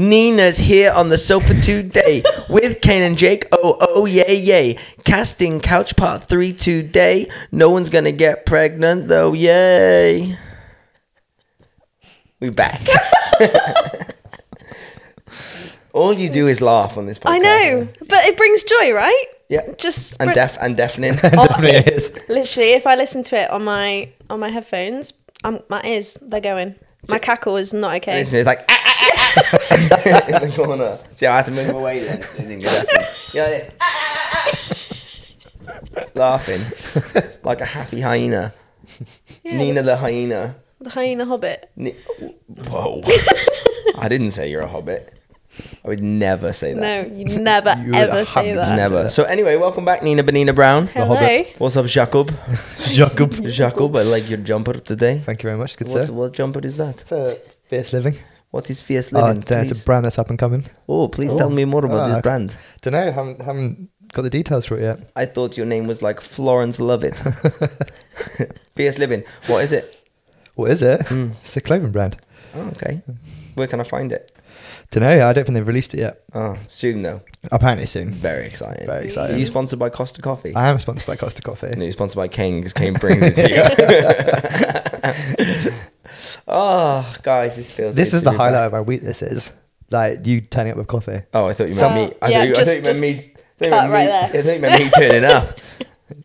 Nina's here on the sofa today with Kane and Jake. Oh, oh, yay, yay. Casting couch part three today. No one's gonna get pregnant though, yay. We're back. All you do is laugh on this podcast. I know, but it brings joy, right? Yeah. Just And deaf and deafening. Definitely is. literally, if I listen to it on my on my headphones, um, my ears they're going. My cackle is not okay. It's like ah, in the corner. See, I had to move away then. so it didn't go deafening. You know this. Laughing like a happy hyena. Nina the hyena. The hyena hobbit. Ni- Whoa. I didn't say you're a hobbit. I would never say that. No, you never You ever say that. Never. So anyway, welcome back, Nina Benina Brown. Hello. hobbit. What's up, Jacob? Jacob. Jacob, I like your jumper today. Thank you very much. Good What, sir. what jumper is that? It's a fierce living. What is Fierce Oh, Living? there's please? a brand that's up and coming. oh, please tell Oh. me more about Ah, this brand. Don't know. Haven't haven't got the details for it yet. I thought your name was like Florence Lovett. Fierce Living. What is it? What is it? Hmm. It's a clothing brand. Oh, okay. Where can I find it? Don't know. I don't think they've released it yet. Oh, soon though. Apparently soon. Very exciting. Very exciting. Are you sponsored by Costa Coffee? I am sponsored by Costa Coffee. No, you're sponsored by King because King brings it to you. oh, guys, this feels. This is the highlight back. of my week. This is like you turning up with coffee. Oh, I thought you So- meant me. I Yeah, thought you, I just- thought you meant just me. I thought cut meant right me- there. I thought you meant me turning up.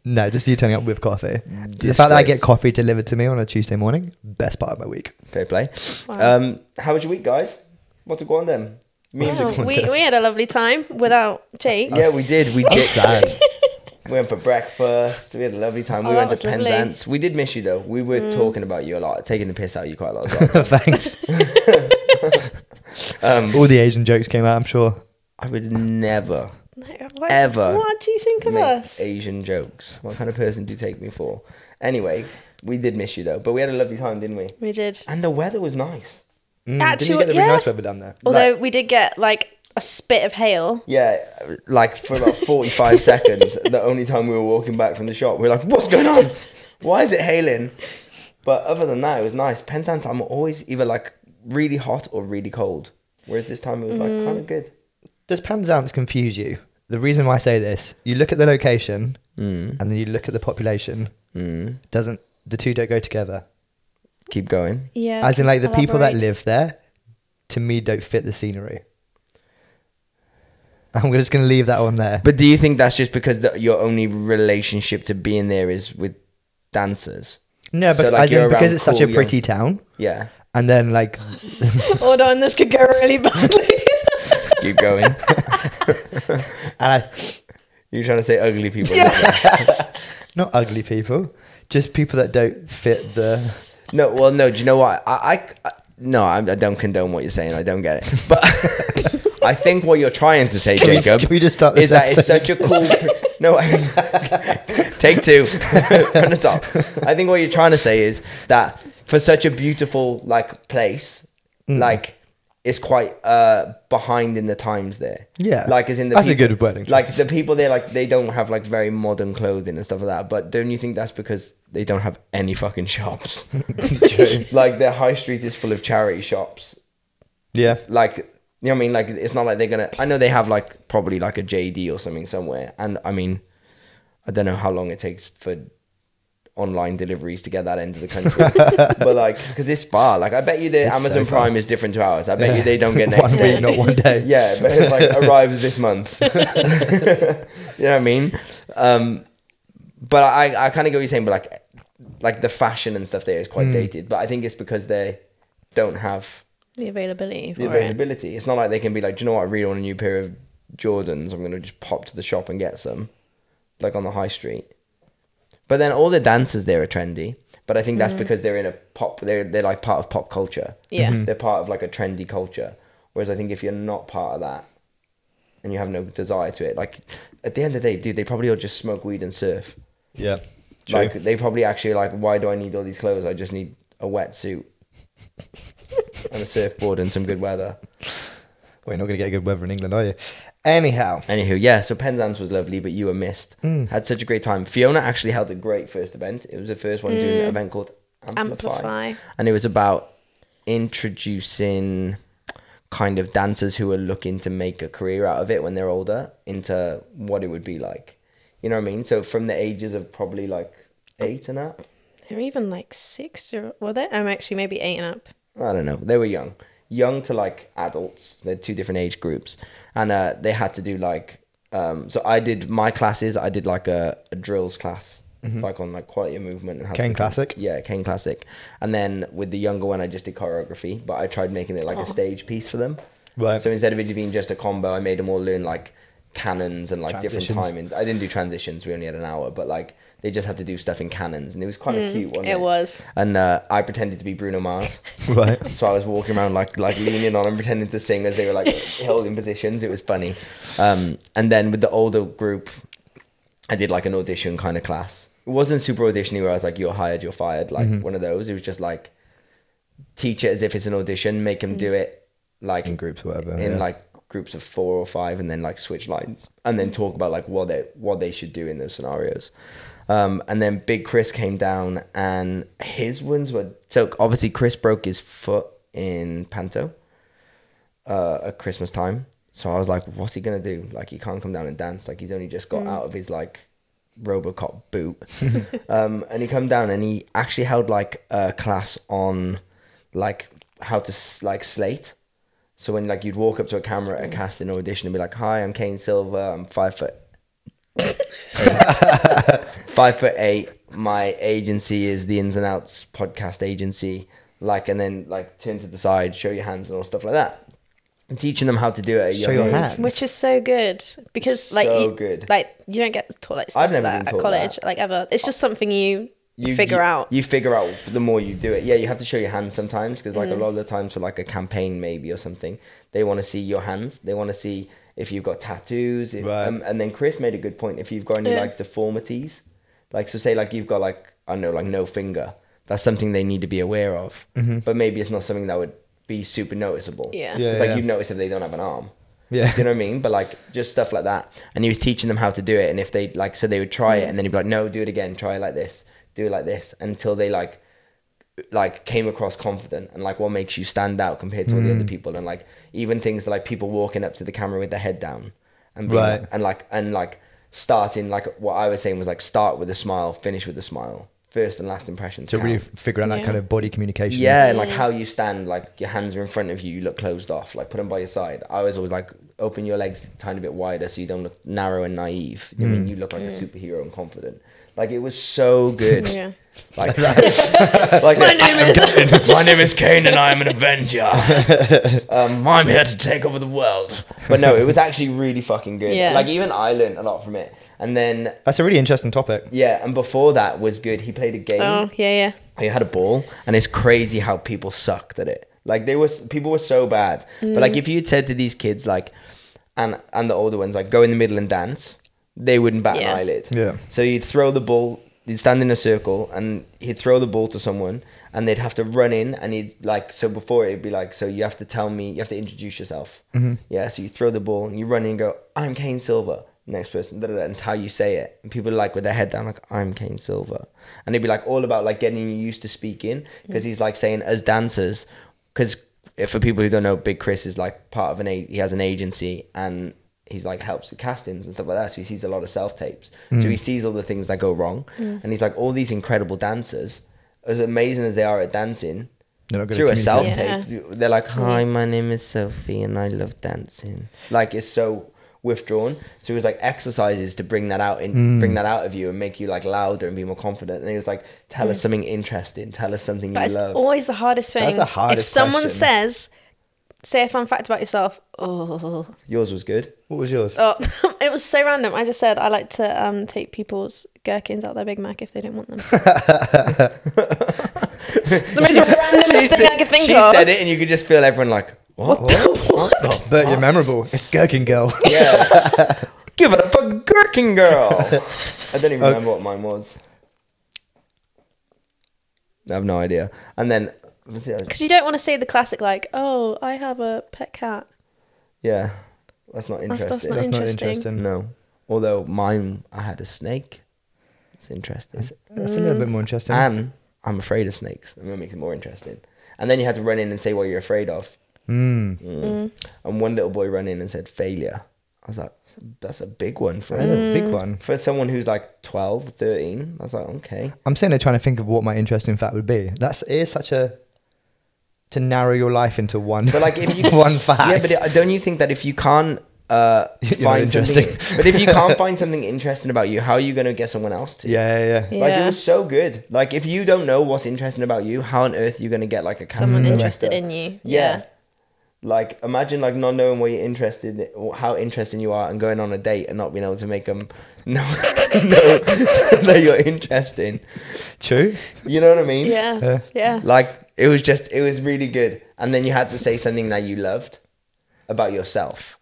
No, just you turning up with coffee. The fact that I get coffee delivered to me on a Tuesday morning, best part of my week. Fair play. Wow. Um, how was your week, guys? What to go on then? Music. We, we had a lovely time without Jake. Yeah, we did. We did. Sad. We went for breakfast. We had a lovely time. Oh, we went to was lovely. Mm. Penzance. We did miss you though. We were talking about you a lot, taking the piss out of you quite a lot. As well. Thanks. um, All the Asian jokes came out. I'm sure. I would never No, what- Ever What do you think of us? Asian jokes. What kind of person do you take me for? Anyway, we did miss you though, but we had a lovely time, didn't we? We did. And the weather was nice. Mm, didn't Actually, you get the really yeah. nice weather down there? Although we did get like a spit of hail. Yeah, like for about 45 seconds, the only time we were walking back from the shop, we were like, what's going on? Why is it hailing? But other than that, it was nice. Penzance, I'm always either like really hot or really cold. Whereas this time it was like Mm. kind of good. Does Penzance confuse you? The reason why I say this, you look at the location Mm. and then you look at the population. Mm. Doesn't the two don't go together? Keep going. Yeah. As in, like the people that live there, to me, don't fit the scenery. I'm just going to leave that one there. But do you think that's just because the, your only relationship to being there is with dancers? no, so, but like, as in because around it's such a pretty town, Yeah. and then like Hold on, this could go really badly. Keep going. and I You're trying to say ugly people. Yeah. not ugly people, just people that don't fit the. No, well, no. Do you know what? I, I, I no, I, I don't condone what you're saying. I don't get it. But I think what you're trying to say, Can we- Jacob, can we just start is that it's such a cool. no, I, take two from the top. I think what you're trying to say is that for such a beautiful like place, Mm. like it's quite uh behind in the times there. Yeah. like as in the That's a good wording Like choice. the people there, like they don't have like very modern clothing and stuff like that. But don't you think that's because they don't have any fucking shops? like their high street is full of charity shops. Yeah, Like you know what I mean? Like it's not like they're gonna. I know they have like probably like a JD or something somewhere. And I mean, I don't know how long it takes for online deliveries to get that into the country. but like, because it's far. Like I bet you the It's Amazon far. Prime is different to ours. I bet Yeah. you they don't get one next day. week, not one day. Yeah, but it's like arrives this month. you know what I mean? Um, but I, I kind of get what you're saying. But like, like the fashion and stuff there is quite dated. But I think it's because they don't have the availability for the availability. It's not like they can be like, do you know what? I really want a new pair of Jordans. I'm gonna just pop to the shop and get some, like on the high street. But then all the dancers there are trendy. But I think that's because they're in a pop. They're they're like part of pop culture. Yeah. Mm-hmm. They're part of like a trendy culture. Whereas I think if you're not part of that, and you have no desire to it, like at the end of the day, dude, they probably all just smoke weed and surf. yeah. True. Like they probably actually like, why do I need all these clothes? I just need a wetsuit and a surfboard and some good weather. Well, you're not going to get good weather in England, are you? Anyhow, Anywho, yeah, so Penzance was lovely, but you were missed. Hmm. Had such a great time. Fiona actually held a great first event. It was the first one doing an event called Amplify. Amplify. And it was about introducing kind of dancers who are looking to make a career out of it when they're older into what it would be like. You know what I mean? So from the ages of probably like eight and up, They're even like six or were they? I'm actually maybe eight and up. I don't know. They were young, young to like adults. They're two different age groups, and uh, they had to do like. Um, so I did my classes. I did like a, a drills class, like on like quality of movement and how to Kane become- Classic? Yeah, Kane Classic. And then with the younger one, I just did choreography, but I tried making it like a stage piece for them. Right. So instead of it being just a combo, I made them all learn like canons and like different timings. I didn't do transitions. We only had an hour, but like they just had to do stuff in canons, and it was kind of cute. Wasn't it, It was. And uh, I pretended to be Bruno Mars. Right. So I was walking around like like leaning on and pretending to sing as they were like holding positions. It was funny. Um, and then with the older group, I did like an audition kind of class. It wasn't super auditiony where I was like, "You're hired, you're fired," like Mm-hmm. one of those. It was just like teach it as if it's an audition, make them do it like In groups whatever, in yeah. like groups of four or five, and then like switch lines, and then talk about like what they what they should do in those scenarios. Um, and then Big Chris came down, and his ones were so obviously Chris broke his foot in Panto uh, at Christmas time. So I was like, what's he gonna do? Like he can't come down and dance. Like he's only just got out of his like Robocop boot. um, and he come down and he actually held like a class on like how to like slate. So when like you'd walk up to a camera at a casting audition and be like, "Hi, I'm Kane Silver. I'm five foot. five foot eight. My agency is the Ins and Outs podcast agency." Like, and then like turn to the side, show your hands and all stuff like that. And teaching them how to do it at Show young your age. hands. Which is so good because like So you, good. like you don't get taught like stuff I've like never that at taught college that. like ever. It's just something you, you figure you- out. You figure out the more you do it. Yeah, you have to show your hands sometimes because Mm. like a lot of the times for like a campaign maybe or something, they want to see your hands. They want to see if you've got tattoos. If, Right. um, and then Chris made a good point. If you've got any Yeah. like deformities, like so say like you've got like I don't know like no finger. That's something they need to be aware of. But maybe it's not something that would be super noticeable. Yeah. Mm-hmm. Yeah, it's like yeah. you'd notice if they don't have an arm. Yeah. You know what I mean? But like just stuff like that. And he was teaching them how to do it. And if they like, so they would try it and then he'd be like, no, do it again. Try it like this. Do it like this until they like, like came across confident and like what makes you stand out compared to all the Mm. other people. And like even things like people walking up to the camera with their head down and being, Right. and like, and like starting like what I was saying was like start with a smile, finish with a smile. First and last impressions. To really count. figure out that Yeah. kind of body communication. Yeah, and like how you stand, like your hands are in front of you, you look closed off, like put them by your side. I was always like, open your legs a tiny bit wider so you don't look narrow and naive. I mean, mm. you look like a mm. superhero and confident. Like it was so good. Yeah. Like, like this. name is- My name is Kane and I'm an Avenger. um, I'm here to take over the world. But no, it was actually really fucking good. Yeah. Like even I learned a lot from it. And then That's a really interesting topic. yeah, and before that was good. He played a game. Oh yeah, yeah. I had a ball, and it's crazy how people sucked at it. Like they was people were so bad. But like if you had said to these kids like, and and the older ones like go in the middle and dance, they wouldn't bat Yeah. an eyelid. Yeah. So you'd throw the ball, you'd stand in a circle, and he'd throw the ball to someone, and they'd have to run in, and he'd like so before it'd be like so you have to tell me, you have to introduce yourself. Mm-hmm. Yeah. So you throw the ball, and you run in and go, I'm Kane Silver. Next person, da, da, da, and it's how you say it. And people are like with their head down, like I'm Kane Silver, and it'd be like all about like getting you used to speaking because he's like saying as dancers, because for people who don't know, Big Chris is like part of an a- he has an agency and he's like helps with castings and stuff like that. So he sees a lot of self tapes. So mm. he sees all the things that go wrong, mm. and he's like all these incredible dancers, as amazing as they are at dancing. Not Through a self communicating. tape, they're like, "Hi, my name is Sophie, and I love dancing." Like it's so withdrawn. So it was like exercises to bring that out and mm. bring that out of you and make you like louder and be more confident. And he was like, "Tell us something interesting. Tell us something you That's love." always the hardest thing. That's the hardest If someone question. says, "Say a fun fact about yourself," oh, Yours was good. What was yours? oh, it was so random. I just said I like to um, take people's gherkins out their Big Mac if they don't want them. the most randomest thing I could think she of. said it, and you could just feel everyone like, "What?" What? But you're memorable. It's Gherkin Girl. Yeah. Give it up for Gherkin Girl. I don't even Okay. remember what mine was. I have no idea. And then, was it- Because you don't want to say the classic like, "Oh, I have a pet cat." yeah, that's not That's- interesting. that's not That's not Interesting. interesting. No. Although mine, I had a snake. It's interesting. That's a little bit more interesting. And I'm afraid of snakes. And that makes it more interesting. And then you had to run in and say what you're afraid of. Mm. Mm. And one little boy ran in and said failure. I was like, that's a big one for That's a big one. for someone who's like 12, 13. I was like, okay. I'm sitting there trying to think of what my interesting fact would be. That's it is such a to narrow your life into one. But like if you one fact. Yeah, but it, don't you think that if you can't uh, find something, interesting. but if you can't find something interesting about you, how are you going to get someone else to? yeah, yeah, yeah. Like it Yeah. was so good. Like if you don't know what's interesting about you, how on earth are you going to get like a casting Someone director? interested in you. Yeah. Like imagine like not knowing what you're interested in, or how interesting you are and going on a date and not being able to make them know, know that you're interesting. True. You know what I mean? Yeah. Yeah. Yeah. Like it was just it was really good. And then you had to say something that you loved about yourself.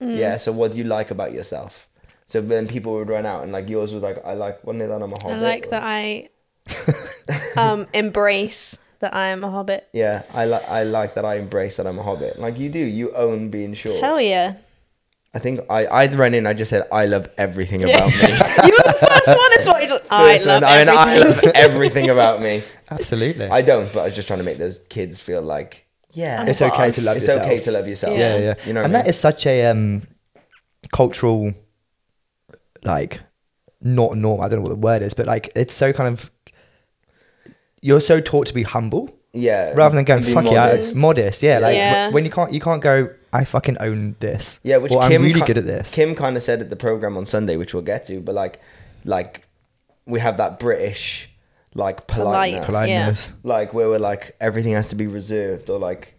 Mm. Yeah, so what do you like about yourself? So then people would run out and like yours was like I like one day that I'm a I hobbit. I like that I um, embrace that I am a hobbit. Yeah, I like I like that I embrace that I'm a hobbit. Like you do, you own being short. Hell yeah. I think I I'd run in. I just said I love everything about me. You were the first one. It's what you just. I love one, I mean, I love everything about me. Absolutely. I don't, but I was just trying to make those kids feel like yeah, It's okay to love it's yourself. okay to love yourself. yeah, yeah. You know, and what I that is such a um, cultural, like, not norm. I don't know what the word is, but like, it's so kind of. You're so taught to be humble yeah, rather than going fuck modest. yeah, modest. Yeah, like Yeah. wh- when you can't, you can't go. I fucking own this. Yeah, which or Kim I'm really ki- good at this. Kim kind of said at the program on Sunday, which we'll get to, but like, like we have that British like Polite. politeness, Politeness. like where we're like everything has to be reserved, or like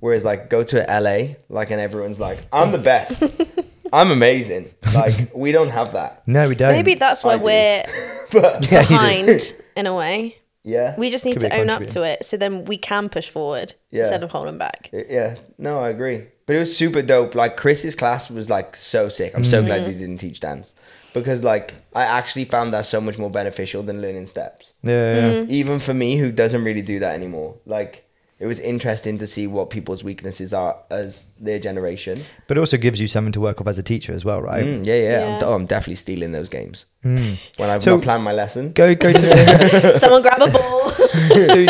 whereas like go to LA, like and everyone's like I'm the best, I'm amazing. Like we don't have that, No, we don't. Maybe that's I where do. we're but Yeah, behind in a way. yeah, We just need Could to own up to it so then we can push forward Yeah. instead of holding back. Yeah, no, I agree. But it was super dope. Like Chris's class was like so sick. I'm Mm. so glad he didn't teach dance because like I actually found that so much more beneficial than learning steps. Yeah, yeah. Mm. Even for me, who doesn't really do that anymore. Like it was interesting to see what people's weaknesses are as their generation. but it also gives you something to work off as a teacher as well, right? Mm, yeah, yeah. I'm, oh, I'm definitely stealing those games Mm. when I So- when I plan my lesson. Go, go to the. Someone grab a ball. do,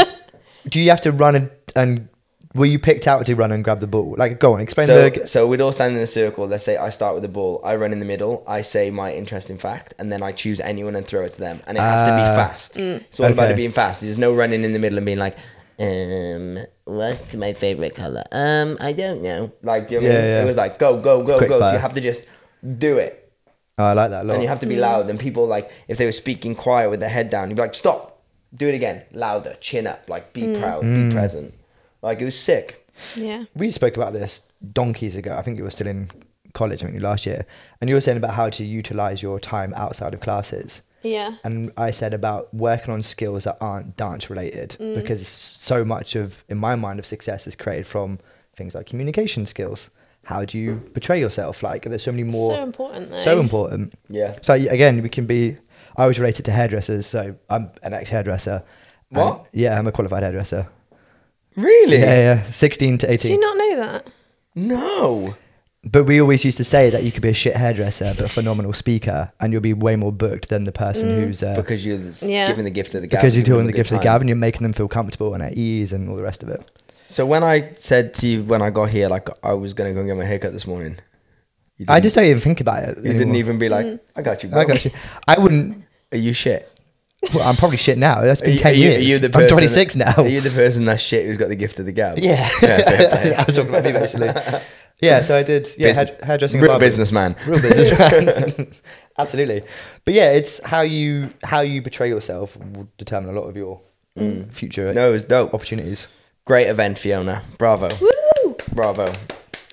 do you have to run and, and were you picked out to run and grab the ball? Like, go on, explain So, the. so we'd all stand in a circle. Let's say I start with the ball. I run in the middle. I say my interesting fact, and then I choose anyone and throw it to them. And it has to be Ah. fast. It's all about it being fast. There's no running in the middle and being like, um, what's my favorite color? Um, I don't know. Like, do you know what I mean? yeah. It was like go, go, go, Quick go. So you have to just do it, Oh, I like that a lot. and you have to be loud. And people like if they were speaking quiet with their head down, you'd be like, stop, do it again, louder, chin up, like be proud, Mm. be present. Like it was sick. yeah. we spoke about this donkeys ago. I think you were still in college, I think last year. And you were saying about how to utilize your time outside of classes. Yeah. And I said about working on skills that aren't dance related Mm. because so much of, in my mind, of success is created from things like communication skills. How do you portray yourself? Like, there's so many more. so important though. so important. Yeah. So again, we can be. I was related to hairdressers, so I'm an ex hairdresser. What? yeah, I'm a qualified hairdresser. Really? Yeah, yeah, 16 to 18. Do 18. you not know that? No. But we always used to say that you could be a shit hairdresser but a phenomenal speaker, and you'll be way more booked than the person who's uh, Because you're Yeah. giving the gift of the gab. because you're doing the a gift of the gab and you're making them feel comfortable and at ease and all the rest of it. So when I said to you when I got here, like I was gonna go and get my haircut this morning, I just don't even think about it. you didn't even be like, Mm. I got you. Bro. I got you. I wouldn't. Are you shit? Well, I'm probably shit now. That's been you, ten you, years. Are you the I'm person 26 now. Are you the person that shit who's got the gift of the gab? yeah, fair play. I was talking about me basically. Yeah, so I did. Yeah, Business- hair, hairdressing. Real businessman. real businessman. Absolutely, but yeah, it's how you how you portray yourself will determine a lot of your mm. future No, it was dope. opportunities. Great event, Fiona. Bravo. Woo! Bravo.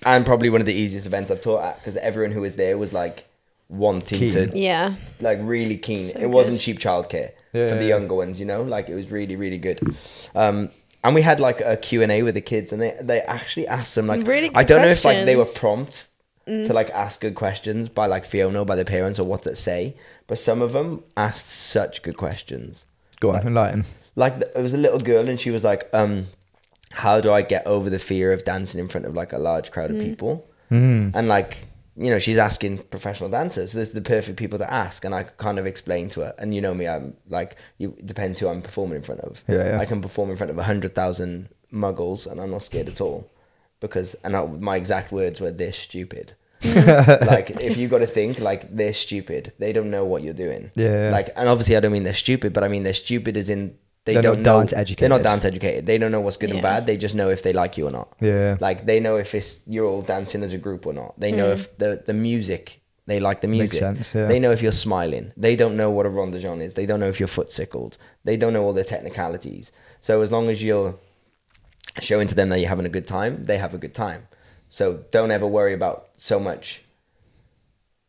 And probably one of the easiest events I've taught at because everyone who was there was like wanting Keen. to Yeah. like really keen. So it wasn't cheap childcare Yeah, for the younger ones, you know. Like it was really, really good. Um, and we had like a Q and A with the kids, and they they actually asked them like Really good I don't know if like they were questions. prompt to like ask good questions by like Fiona or by the parents or what to say, but some of them asked such good questions. Go on, enlighten. Like th- there was a little girl, and she was like, um, "How do I get over the fear of dancing in front of like a large crowd of people?" Mm. And like, you know, she's asking professional dancers. So this is the perfect people to ask. And I kind of explained to her. And you know me, I'm like, you, it depends who I'm performing in front of. Yeah, yeah. I can perform in front of 100,000 muggles and I'm not scared at all. because and I, my exact words were they're stupid. Mm. like if you got to think like they're stupid, they don't know what you're doing. Yeah. Like and obviously I don't mean they're stupid, but I mean they're stupid as in they They're don't not know dance They're not dance educated. They don't know what's good and bad. They just know if they like you or not. Yeah. Like they know if it's you're all dancing as a group or not. They know mm. if the the music they like the Makes music. sense, yeah. They know if you're smiling. They don't know what a rond de jambe is. They don't know if your foot sickled. They don't know all the technicalities. So as long as you're showing to them that you're having a good time, they have a good time. So don't ever worry about so much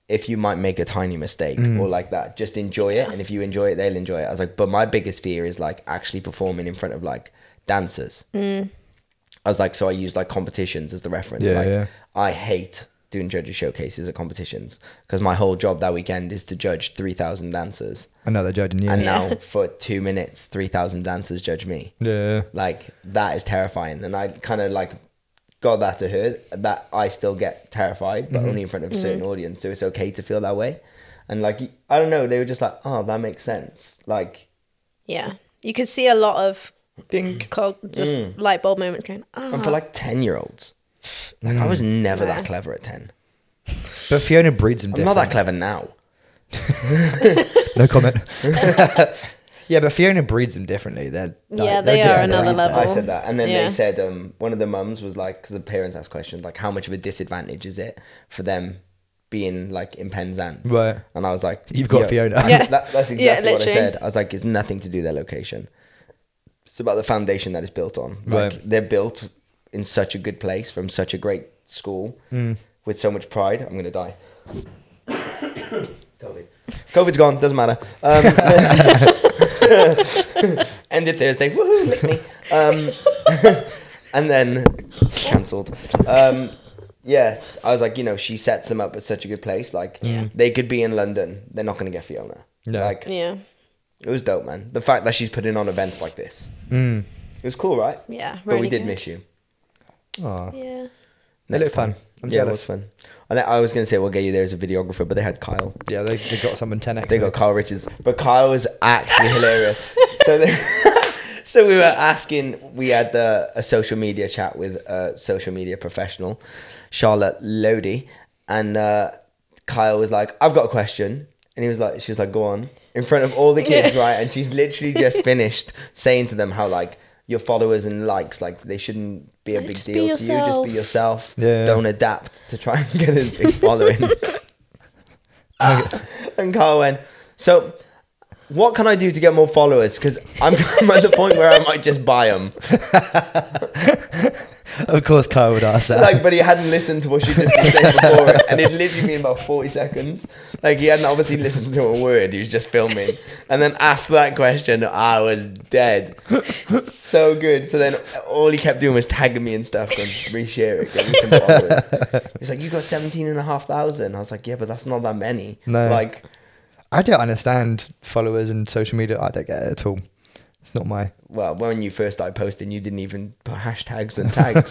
if you might make a tiny mistake Mm. or like that. Just enjoy it, and if you enjoy it, they'll enjoy it. I was like, but my biggest fear is like actually performing in front of like dancers. I was like, so I use like competitions as the reference. Yeah, like, yeah. I hate doing judges showcases at competitions because my whole job that weekend is to judge three thousand dancers, Another judging you. and Yeah. now for two minutes, three thousand dancers judge me. yeah. Like that is terrifying, and I kind of like got that to her that I still get terrified, but mm-hmm. only in front of a certain mm-hmm. audience, so it's okay to feel that way. And like I don't know, they were just like, oh, that makes sense. Like, Yeah. You could see a lot of Think. co- just Mm. light bulb moments going, oh. and for like ten year olds, like I was mm. never Yeah. that clever at ten. But Fiona breeds them I'm different. not that clever now. No comment. yeah, but Fiona breeds them differently. They're like, Yeah, they're they are different another breed, though. level. I said that, and then Yeah. they said um, one of the mums was like, because the parents asked questions like, how much of a disadvantage is it for them being like in Penzance? Right. And I was like, You've got "Yeah." Fiona. Yeah. That, that's exactly Yeah, what I said. I was like, it's nothing to do with their location. It's about the foundation that it's built on. Like Right. they're built in such a good place from such a great school Mm. with so much pride. I'm gonna die. COVID. COVID's gone. Doesn't matter. Um, ended Thursday. Woohoo! Lick me. Um, and then cancelled. Um, yeah, I was like, you know, she sets them up at such a good place. Like, they could be in London. They're not going to get Fiona. No. Like, yeah. it was dope, man. The fact that she's putting on events like this. Mm. It was cool, right? Yeah. but we did good. miss you. Aw. Yeah. They Next look fun. time. I'm yeah, it was fun. And I was going to say we'll get you there as a videographer, but they had Kyle. Yeah, they, they got someone 10x. They got Kyle Richards, but Kyle was actually hilarious. So, they, so we were asking. We had uh, a social media chat with a social media professional, Charlotte Lodi, and uh, Kyle was like, "I've got a question," and he was like, "She was like, go on." In front of all the kids, right? And she's literally just finished saying to them how like your followers and likes, like they shouldn't be a big just deal to you. Just be yourself. Yeah. Don't adapt to try and get a big following. Ah, and Carl went, so what can I do to get more followers? Because I'm, I'm at the point where I might just buy them. Of course, Kyle would ask that. Like, but he hadn't listened to what she just said saying before, and it literally been about 40 seconds. Like, he hadn't obviously listened to a word. He was just filming, and then asked that question. I was dead. So good. So then all he kept doing was tagging me and stuff and reshare it, get some followers. He's like, "You got 17 and thousand." I was like, "Yeah, but that's not that many." No. Like. I don't understand followers and social media. I don't get it at all. It's not my. well, when you first started posting, you didn't even put hashtags and tags.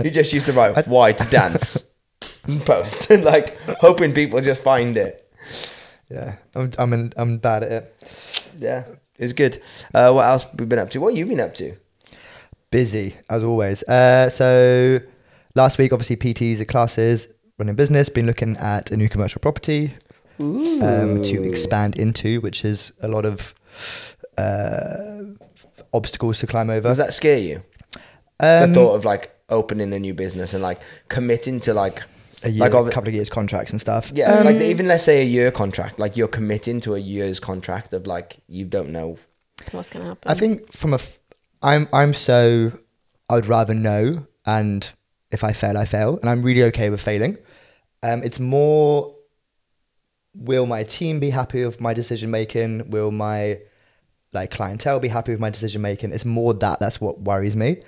you just used to write "why to dance" and post, like hoping people just find it. Yeah, I'm I'm an, I'm bad at it. Yeah, it was good. Uh, what else have we been up to? What have you been up to? Busy as always. Uh, so last week, obviously, PTs at classes, running business, been looking at a new commercial property um, to expand into, which is a lot of uh, obstacles to climb over. Does that scare you? um, the thought of like opening a new business and like committing to like a year, like obvi- couple of years contracts and stuff. yeah, Um, like even let's say a year contract, like you're committing to a year's contract of like you don't know. What's going to happen? I think from a, f- I'm I'm so I'd rather know, and if I fail, I fail, and I'm really okay with failing. Um, it's more, will my team be happy with my decision making? Will my like clientele be happy with my decision making? It's more that that's what worries me.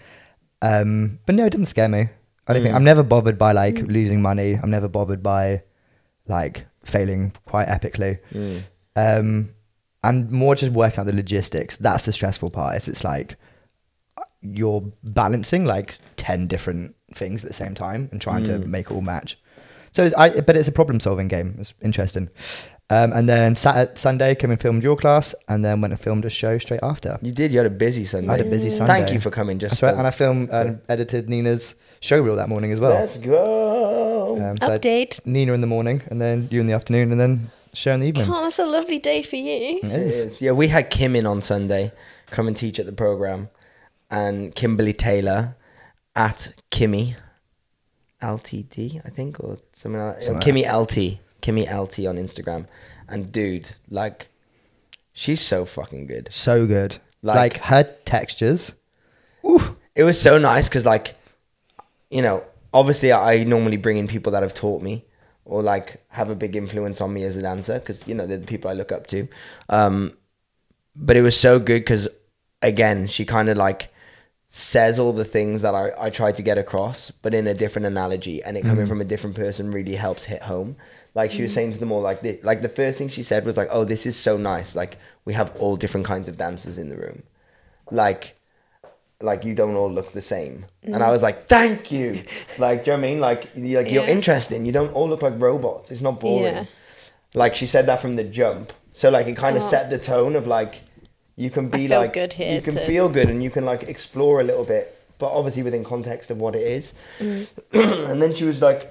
Um, but no, it doesn't scare me. I don't think I'm never bothered by like losing money. I'm never bothered by like failing quite epically. Um, and more just working out the logistics. That's the stressful part. Is it's like you're balancing like ten different things at the same time and trying to make it all match. So I, but it's a problem solving game. It's interesting. Um, and then Saturday, Sunday came and filmed your class, and then went and filmed a show straight after. You did. You had a busy Sunday. I had a busy Sunday. Thank you for coming. Just That's right. And I filmed and edited Nina's show reel that morning as well. Let's go. Um, so I Update. Nina in the morning, and then you in the afternoon, and then show in the evening. Oh, that's a lovely day for you. It It is. is. Yeah, we had Kim in on Sunday, come and teach at the program, and Kimberly Taylor at Kimmy LTD, I think, or something like that. Something Kimmy LT, Kimmy LT on Instagram, and dude, like, she's so fucking good. So good. Like- Like, her textures. Ooh. It was so nice because, like, you know, obviously I normally bring in people that have taught me or like have a big influence on me as a dancer because you know they're the people I look up to. Um, but it was so good because again, she kind of like says all the things that I, I try to get across, but in a different analogy, and it coming from a different person really helps hit home. Like she was saying to them all, like the, like the first thing she said was like, "Oh, this is so nice. Like we have all different kinds of dancers in the room, like." Like you don't all look the same, and I was like, "Thank you." Like, do you know what I mean? Like, you like you're interesting. You don't all look like robots. It's not boring Yeah. like she said that from the jump so like it kind of Oh. set the tone of like you can be feel like good here you can to- feel good and you can like explore a little bit but obviously within context of what it is Mm. and then she was like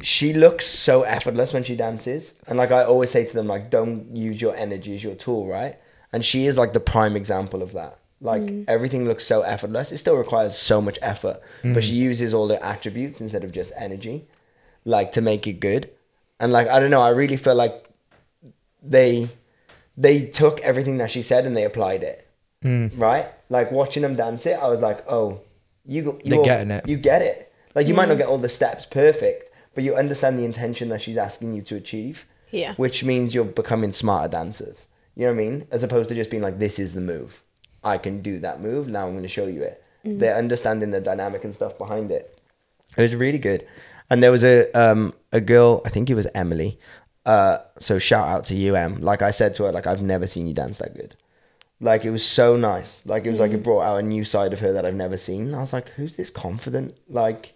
she looks so effortless when she dances and like i always say to them like don't use your energy as your tool right? And she is like the prime example of that. Like Mm. everything looks so effortless. It still requires so much effort but mm. she uses all the attributes instead of just energy like to make it good. And like i don't know i really feel like they they took everything that she said and they applied it. Mm. Right? Like watching them dance it i was like oh you you're getting it. you get it. Like you might not mm. get all the steps perfect but you understand the intention that she's asking you to achieve Yeah. which means you're becoming smarter dancers you know what i mean as opposed to just being like this is the move i can do that move now i'm going to show you it they're understanding the dynamic and stuff behind it it was really good. And there was a um a girl, I think it was Emily. Uh so shout out to you, Em. Like I said to her, like I've never seen you dance that good. Like it was so nice. Like it was like it brought out a new side of her that I've never seen. And I was like, who's this confident? Like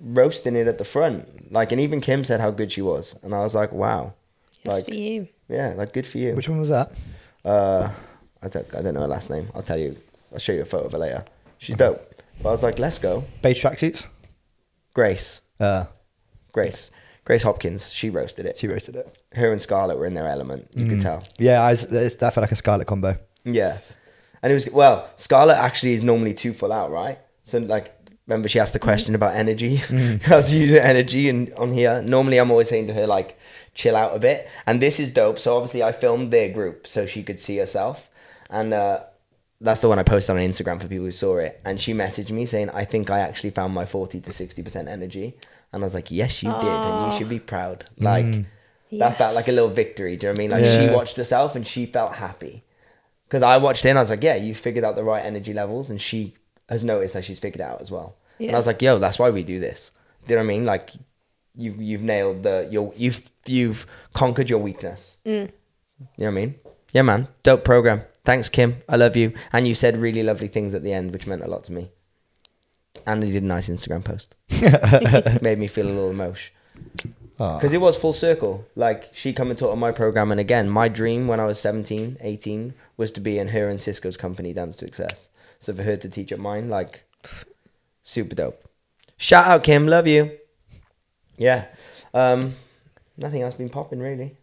roasting it at the front. Like and even Kim said how good she was. And I was like, wow. Yes, like for you. yeah, like good for you. Which one was that? Uh, I don't, I don't know her last name. I'll tell you. I'll show you a photo of her later. She's dope. But I was like, let's go. Beige tracksuits. Grace. Uh, Grace. Grace Hopkins. She roasted it. she roasted it. Her and Scarlett were in their element. You could tell. Yeah, I was, it's, that felt like a Scarlet combo. Yeah. And it was, well, Scarlett actually is normally too full out, right? So, like, remember she asked the mm-hmm. question about energy, mm-hmm. how to use energy and on here. Normally, I'm always saying to her, like, chill out a bit. And this is dope. So, obviously, I filmed their group so she could see herself. And, uh, that's the one I posted on Instagram for people who saw it. And she messaged me saying, I think I actually found my 40 to 60% energy. And I was like, yes, you did. And you should be proud. Like, mm. that felt like a little victory. Do you know what I mean? Like, Yeah. she watched herself and she felt happy. Because I watched and I was like, yeah, you figured out the right energy levels. And she has noticed that she's figured it out as well. And I was like, yo, that's why we do this. Do you know what I mean? Like, you've, you've nailed the, your, you've, you've conquered your weakness. Mm. You know what I mean? Yeah, man. Dope program. Thanks, Kim. I love you. And you said really lovely things at the end, which meant a lot to me. And you did a nice Instagram post. Made me feel a little emotion. Ah. Because it was full circle. Like, she come and taught on my program. And again, my dream when I was 17, 18, was to be in her and Cisco's company, Dance to Excess. So for her to teach at mine, like, super dope. Shout out, Kim. Love you. Yeah. Um, nothing else been popping, really.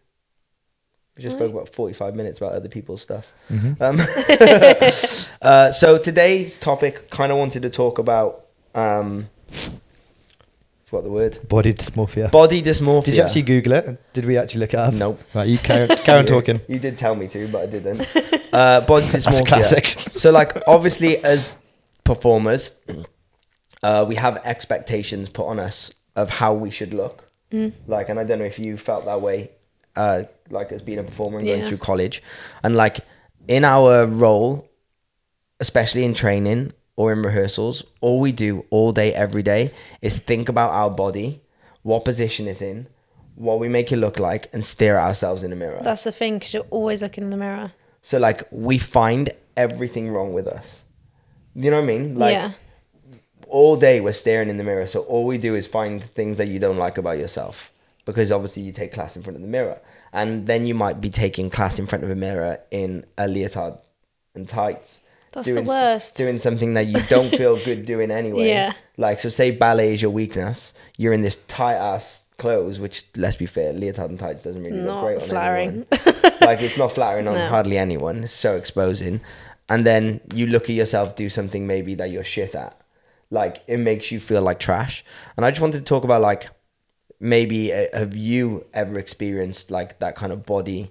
We just spoke about 45 minutes about other people's stuff. Um, uh, so today's topic, kind of wanted to talk about, um, forgot the word, Body dysmorphia. body dysmorphia. Did you actually Google it? Did we actually look it up? Nope. Right, you carry, carry on talking. You did tell me to, but I didn't. Uh, body That's dysmorphia. classic. So, like, obviously, as performers, uh, we have expectations put on us of how we should look. Like, and I don't know if you felt that way, uh, like as being a performer and going Yeah. through college, and like in our role, especially in training or in rehearsals, all we do all day, every day is think about our body, what position it's in, what we make it look like, and stare at ourselves in the mirror. That's the thing, because you're always looking in the mirror. So like we find everything wrong with us. You know what I mean? Like yeah. All day we're staring in the mirror. So all we do is find things that you don't like about yourself. Because obviously you take class in front of the mirror. And then you might be taking class in front of a mirror in a leotard and tights. That's the doing, s- worst. Doing something that you don't feel good doing anyway. Yeah. Like, so say ballet is your weakness. You're in this tight ass clothes, which let's be fair, leotard and tights doesn't really look Not great on flattering. anyone. like, it's not flattering on No. hardly anyone. It's so exposing. And then you look at yourself do something maybe that you're shit at. Like, it makes you feel like trash. And I just wanted to talk about like maybe uh, have you ever experienced like that kind of body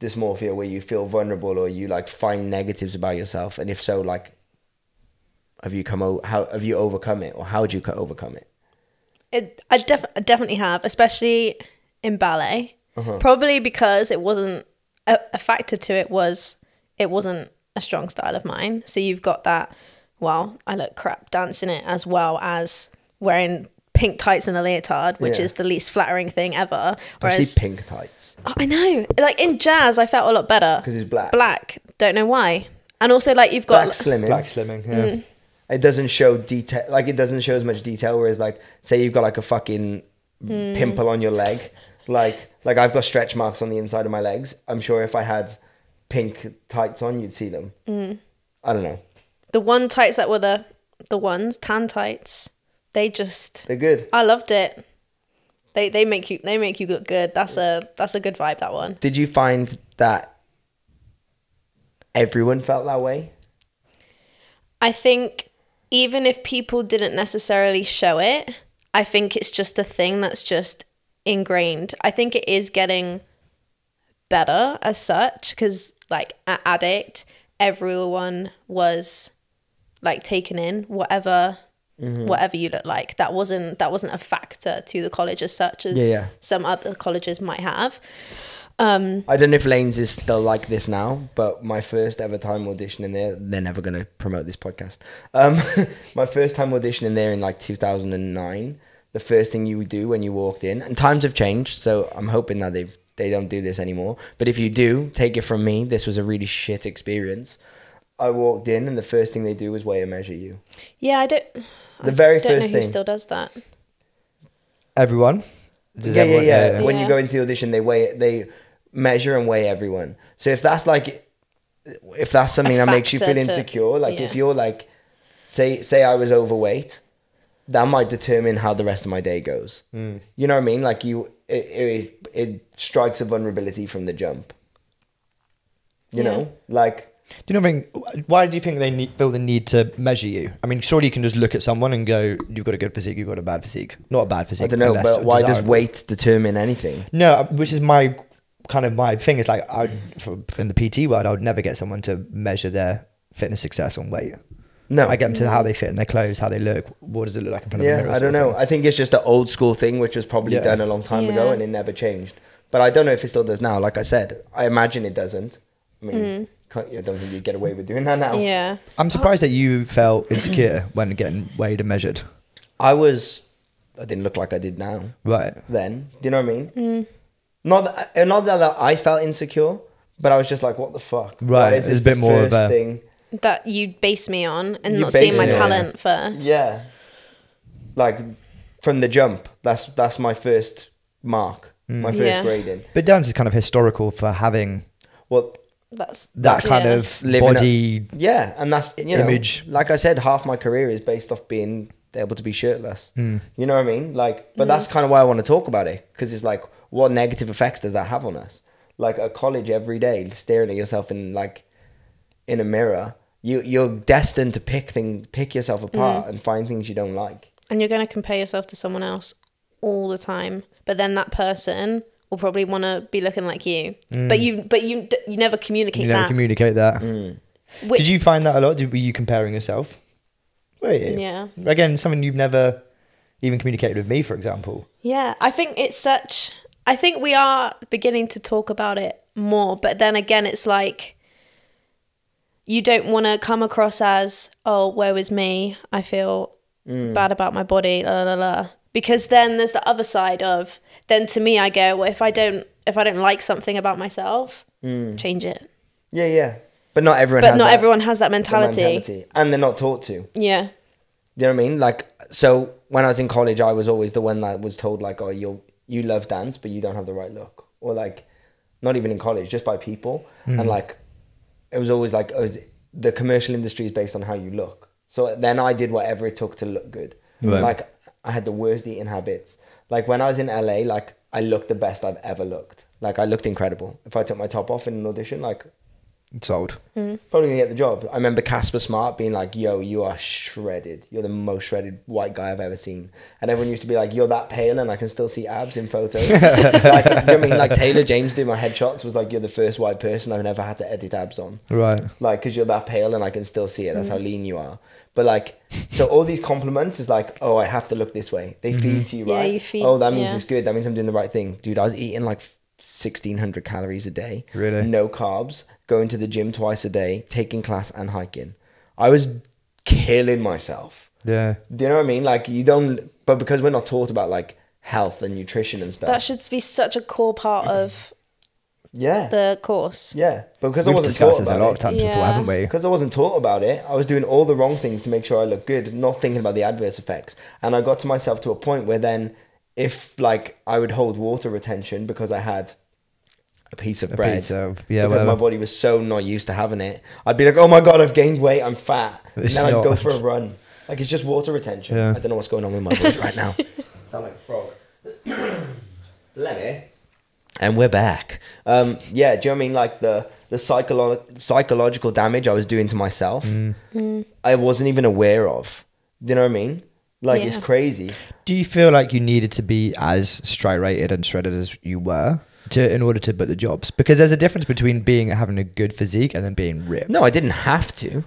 dysmorphia where you feel vulnerable or you like find negatives about yourself and if so like have you come o- how have you overcome it or how would you overcome it It, I, def- I definitely have, especially in ballet. Uh-huh. Probably because it wasn't a, a factor to it was it wasn't a strong style of mine. So you've got that. Well, I look crap dancing it as well as wearing pink tights and a leotard, which Yeah. is the least flattering thing ever. especially Whereas pink tights Oh, I know, like in jazz, I felt a lot better because it's black. Black, don't know why. And also, like you've got black slimming Black slimming. Yeah. Mm. it doesn't show detail like it doesn't show as much detail whereas like say you've got like a fucking Hmm. pimple on your leg like like i've got stretch marks on the inside of my legs i'm sure if i had pink tights on you'd see them Hmm. i don't know the one tights that were the the ones tan tights. They just they're good I loved it. They they make you they make you look good. That's a that's a good vibe. That one. did you find that everyone felt that way I think even if people didn't necessarily show it, I think it's just a thing that's just ingrained. I think it is getting better as such because like at Addict, everyone was like taken in whatever whatever you look like. That wasn't that wasn't a factor to the college as such as Yeah, yeah. some other colleges might have. Um, I don't know if Laines is still like this now, but my first ever time auditioning there, they're never going to promote this podcast. Um, my first time auditioning there in like 2009, the first thing you would do when you walked in, and times have changed, so I'm hoping that they've they don't do this anymore. But if you do, take it from me, this was a really shit experience. I walked in, and the first thing they do is weigh and measure you. yeah, I don't. The very don't know first who thing. still does that. Everyone. Does yeah, everyone- yeah, yeah, When you Yeah. go into the audition, they weigh, they measure and weigh everyone. So if that's like, if that's something that makes you feel factor to- insecure, like if yeah. you're like, say, say I was overweight, that might determine how the rest of my day goes. Mm. You know what I mean? Like you, it, it, it strikes a vulnerability from the jump. You Yeah. know, like Do you know something? Why do you think they need, feel the need to measure you? I mean, surely you can just look at someone and go, "You've got a good physique. You've got a bad physique." Not a bad physique. I don't know, but why does weight determine anything? No, uh, which is my kind of my thing. Is like I for, in the PT world, I would never get someone to measure their fitness success on weight. No, I get them to how they fit in their clothes, how they look. What does it look like in front of the Yeah, mirror? I don't know. thing. I think it's just an old school thing, which was probably Yeah. done a long time ago and it never changed. But I don't know if it still does now. Like I said, I imagine it doesn't. I mean, can't, I don't think you'd get away with doing that now. Mm. Yeah. I'm surprised that you felt insecure when getting weighed and measured. I was, I didn't look like I did now Right. then. Do you know what I mean? Not that, uh, not that I felt insecure, but I was just like, what the fuck? Why Right, is it's a bit more of a- thing? That you base me on and You not seeing my me on- talent first. Yeah, like from the jump. That's that's my first mark, my first Yeah. grading. But dance is kind of historical for having Well, That's that kind yeah. of Living body. Yeah, and that's you know, Image. Like I said, half my career is based off being able to be shirtless. Mm. You know what I mean? Like, but that's kind of why I want to talk about it because it's like, what negative effects does that have on us? Like at college every day, staring at yourself in like in a mirror, you you're destined to pick thing, pick yourself apart and find things you don't like. and you're going to compare yourself to someone else all the time. But then that person will probably want to be looking like you. Mm. But you but you you never communicate You never that. communicate that. Mm. which, Did you find that a lot? Did, were you comparing yourself? Wait, Yeah. Again, something you've never even communicated with me, for example. Yeah, I think it's such. I think we are beginning to talk about it more, but then again, it's like you don't want to come across as, oh, woe is me. I feel mm. bad about my body, la la la. la. Because then there's the other side of. Then to me, I go, well, if I don't, if I don't like something about myself, mm. change it. Yeah, yeah. But not everyone. But has not that- everyone has that that mentality. mentality, and they're not taught to. Yeah, Do you know what I mean? Like, so when I was in college, I was always the one that was told like, "Oh, you you love dance, but you don't have the right look," or like, not even in college, just by people, and mm. like, it was always like, oh, the commercial industry is based on how you look. So then I did whatever it took to look good. Right. Like I had the worst eating habits. Like when I was in LA, like I looked the best I've ever looked. Like I looked incredible. If I took my top off in an audition, like Sold. Hmm. probably gonna get the job. I remember Casper Smart being like, "Yo, you are shredded. You're the most shredded white guy I've ever seen." And everyone used to be like, "You're that pale, and I can still see abs in photos." like, you know I mean, like Taylor James did my headshots was like, "You're the first white person I've never had to edit abs on." Right. Like, because you're that pale, and I can still see it. That's hmm. how lean you are. But like, so all these compliments is like, "Oh, I have to look this way." They mm-hmm. feed to you, Yeah, right? you feed- oh, that means yeah. it's good. That means I'm doing the right thing, dude. I was eating like. 1600 calories a day Really? no carbs, going to the gym twice a day, taking class and hiking. I was killing myself. Yeah. Do you know what I mean? Like you don't, but because we're not taught about like health and nutrition and stuff. That should be such a core part of yeah, the course. yeah. But because I We've wasn't discussed taught this a about lot of it, times before, haven't we? because I wasn't taught about it, I was doing all the wrong things to make sure I look good, not thinking about the adverse effects. And I got to myself to a point where then, if like I would hold water retention because I had a piece of A bread, piece of- yeah, because whatever. my body was so not used to having it, I'd be like, oh my god, I've gained weight, I'm fat, and It's then I'd go for a run. Like it's just water retention. Yeah. I don't know what's going on with my voice right now. Sound like a frog. Lenny. And we're back. Um, yeah, do you know what I mean? Like the the psycholo- psychological damage I was doing to myself, Mm. I wasn't even aware of. Do you know what I mean? Like it's crazy. Do you feel like you needed to be as striated and shredded as you were to in order to book the jobs? Because there's a difference between being having a good physique and then being ripped. No, I didn't have to,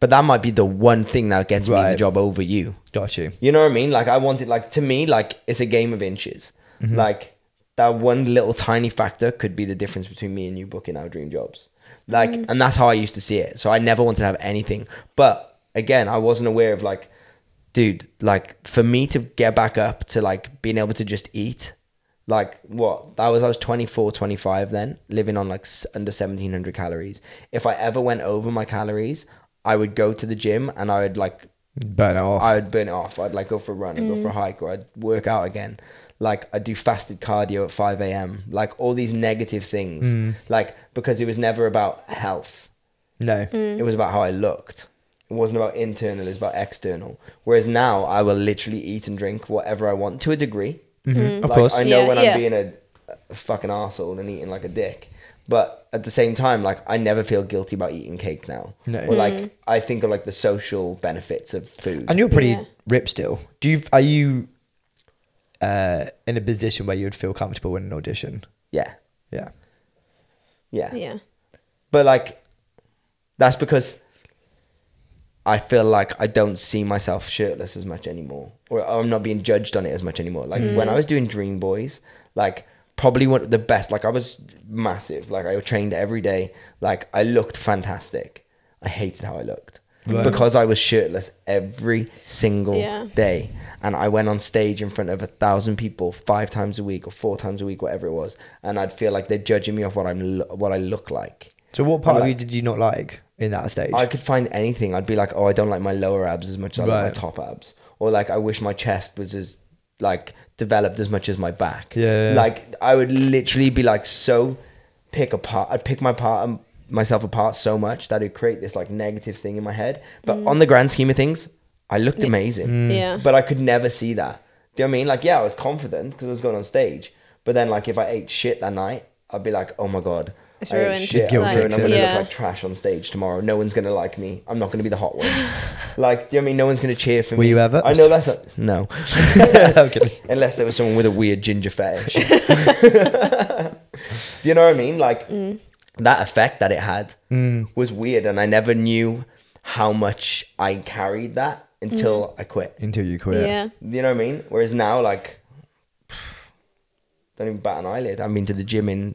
but that might be the one thing that gets me the job over you. got you. You know what I mean? Like I wanted, like to me, like it's a game of inches. Like that one little tiny factor could be the difference between me and you booking our dream jobs. Like, mm. and that's how I used to see it. So I never wanted to have anything. But again, I wasn't aware of like, dude, like for me to get back up to like being able to just eat. Like what? That was I was 24, 25 then, living on like s- under 1700 calories. If I ever went over my calories, I would go to the gym and I would like Burn it off. I would burn it off. I'd like go for a run, I'd go for a mm. hike, or I'd work out again. Like I'd do fasted cardio at five a.m. Like all these negative things. Mm. Like because it was never about health. no. It was about how I looked. It wasn't about internal. It was about external. Whereas now I will literally eat and drink whatever I want to a degree. Mhm. Of Like, course. I know Yeah, when yeah. I'm being a, a fucking arsehole and eating like a dick. But at the same time, like I never feel guilty about eating cake now. No. Or like mm. I think of like the social benefits of food. And you're pretty Yeah. ripped still. Do you are you uh, in a position where you would feel comfortable in an audition? yeah. Yeah. Yeah. Yeah. But like that's because I feel like I don't see myself shirtless as much anymore. Or I'm not being judged on it as much anymore. Like when I was doing Dream Boys, like probably one of the best like I was massive. Like I trained every day. Like I looked fantastic. I hated how I looked. Right. Because I was shirtless every single Yeah. day. And I went on stage in front of a thousand people five times a week or four times a week, whatever it was. And I'd feel like they're judging me off what I'm what I look like. So what part I'm of you did you not like in that stage? I could find anything. I'd be like, oh, I don't like my lower abs as much as I like my top abs, or like I wish my chest was as like developed as much as my back. Yeah. Like I would literally be like so pick apart. I'd pick my part um, myself apart so much that it'd create this like negative thing in my head. But on the grand scheme of things, I looked amazing. Mm. Yeah. But I could never see that. Do you know what I mean? Like, yeah, I was confident because I was going on stage. But then, like, if I ate shit that night, I'd be like, oh my god, It's I ate ruined. shit. Guilt I'm, ruined. I'm gonna in. look like trash on stage tomorrow. No one's gonna like me. I'm not gonna be the hot one. like, do you know what I mean? No one's gonna cheer for me. Were me. you ever? I know that's a, no. okay. Unless there was someone with a weird ginger fetish. do you know what I mean? Like that effect that it had Mm. was weird, and I never knew how much I carried that until I quit. Until you quit. Yeah. You know what I mean? Whereas now, like, don't even bat an eyelid. I've been to the gym in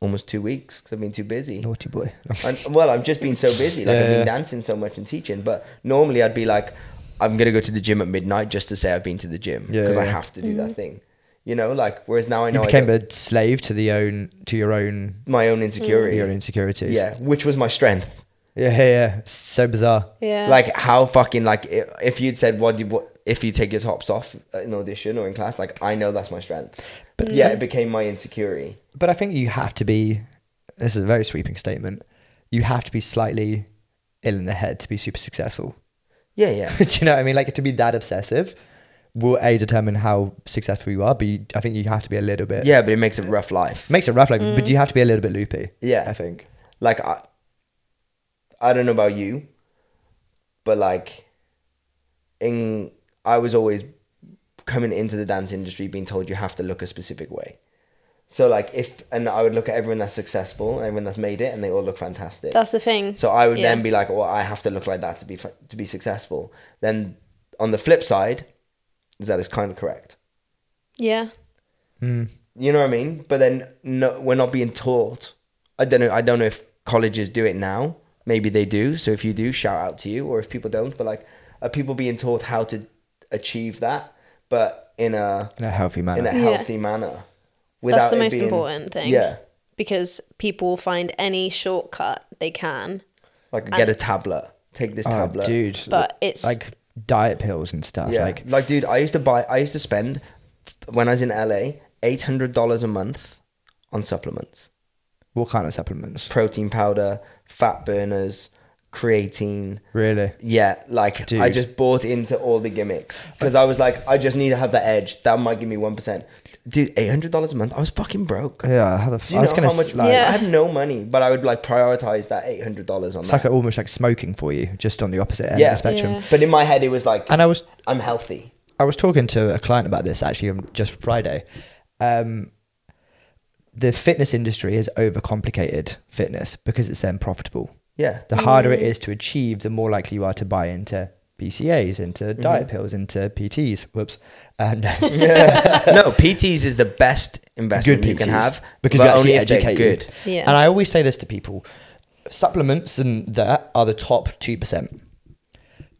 almost two weeks because I've been too busy. Naughty boy. And, well, I've just been so busy. Like, I've Yeah. been dancing so much and teaching. But normally I'd be like, I'm going to go to the gym at midnight just to say I've been to the gym Yeah, because I have to do that mm. thing. You know, like, whereas now I you know I became don't- a slave to the own to your own my own insecurity. your insecurities. Yeah, which was my strength. Yeah, yeah, yeah. So bizarre. Yeah. Like how fucking like if you'd said what you what if you take your tops off in audition or in class, like I know that's my strength. But mm. yeah, it became my insecurity. But I think you have to be. This is a very sweeping statement. You have to be slightly ill in the head to be super successful. Yeah, yeah. Do you know what I mean? Like to be that obsessive will a determine how successful you are, but you, I think you have to be a little bit. Yeah, but it makes a rough life. makes a rough, like, but mm. you have to be a little bit loopy. Yeah. I think. Like I I don't know about you, but like in I was always coming into the dance industry being told you have to look a specific way. So like if and I would look at everyone that's successful, everyone that's made it, and they all look fantastic. That's the thing. So I would Yeah. then be like, well, I have to look like that to be to be successful. Then on the flip side, is that is kind of correct. Yeah. Hmm. You know what I mean? But then no, we're not being taught. I don't know. I don't know if colleges do it now. Maybe they do. So if you do, shout out to you. Or if people don't, but like, are people being taught how to achieve that, but in a In a healthy manner. in a Yeah. healthy manner? That's the most being- important thing. Yeah, Because people find any shortcut they can. like get a tablet. Take this Oh, tablet, dude. But it's like diet pills and stuff. Yeah, Like, like, dude, I used to buy. I used to spend when I was in LA eight hundred dollars a month on supplements, what kind of supplements? protein powder, fat burners, creatine. Really? Yeah, like I just bought into all the gimmicks because I was like, I just need to have the edge. That might give me one percent. Dude, eight hundred dollars a month. I was fucking broke. Yeah. How the f- Do you I was know gonna how much? s- like, Yeah. I had no money, but I would like prioritize that eight hundred dollars on It's that. like almost like smoking for you, just on the opposite end Yeah. of the spectrum. Yeah. but in my head, it was like, And I was I'm healthy. I was talking to a client about this actually on just Friday. Um, the fitness industry has overcomplicated fitness because it's then profitable. Yeah, The harder it is to achieve, the more likely you are to buy into BCAs, into Mm-hmm. diet pills, into PTs. Whoops. And no, PTs is the best investment good you can have because you actually only if they're educate good. you. Yeah. And I always say this to people: supplements and that are the top two percent.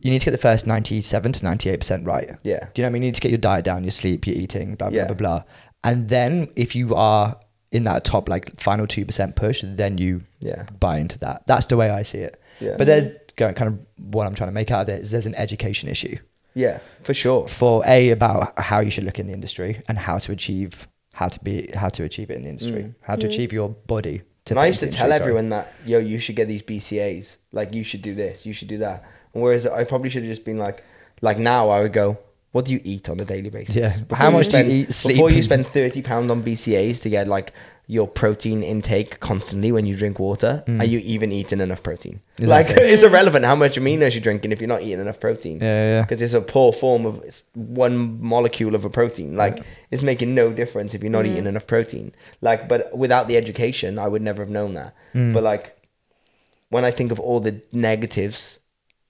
You need to get the first ninety-seven to ninety-eight percent right. Yeah. Do you know what I mean? You need to get your diet down, your sleep, your eating, blah blah Yeah. blah blah. And then if you are in that top like final two percent push, then you Yeah. buy into that. That's the way I see it. Yeah. But there's going kind of what I'm trying to make out of it is there's an education issue Yeah, for sure. for a about how you should look in the industry and how to achieve how to be how to achieve it in the industry, mm. how to achieve your body. To And I used to into tell industry, sorry. everyone that, yo, you should get these BCAs. Like, you should do this, you should do that. And whereas I probably should have just been like, like now I would go, what do you eat on a daily basis? Yeah. Before How much do you eat, sleep, Before you spend thirty pound on BCAs to get like your protein intake constantly when you drink water, are you even eating enough protein? Like, Mm. It's irrelevant how much aminos you're drinking if you're not eating enough protein. Yeah, yeah, yeah. Because it's a poor form of it's one molecule of a protein. Like, it's making no difference if you're not eating enough protein. Like, but without the education, I would never have known that. Mm. But like, when I think of all the negatives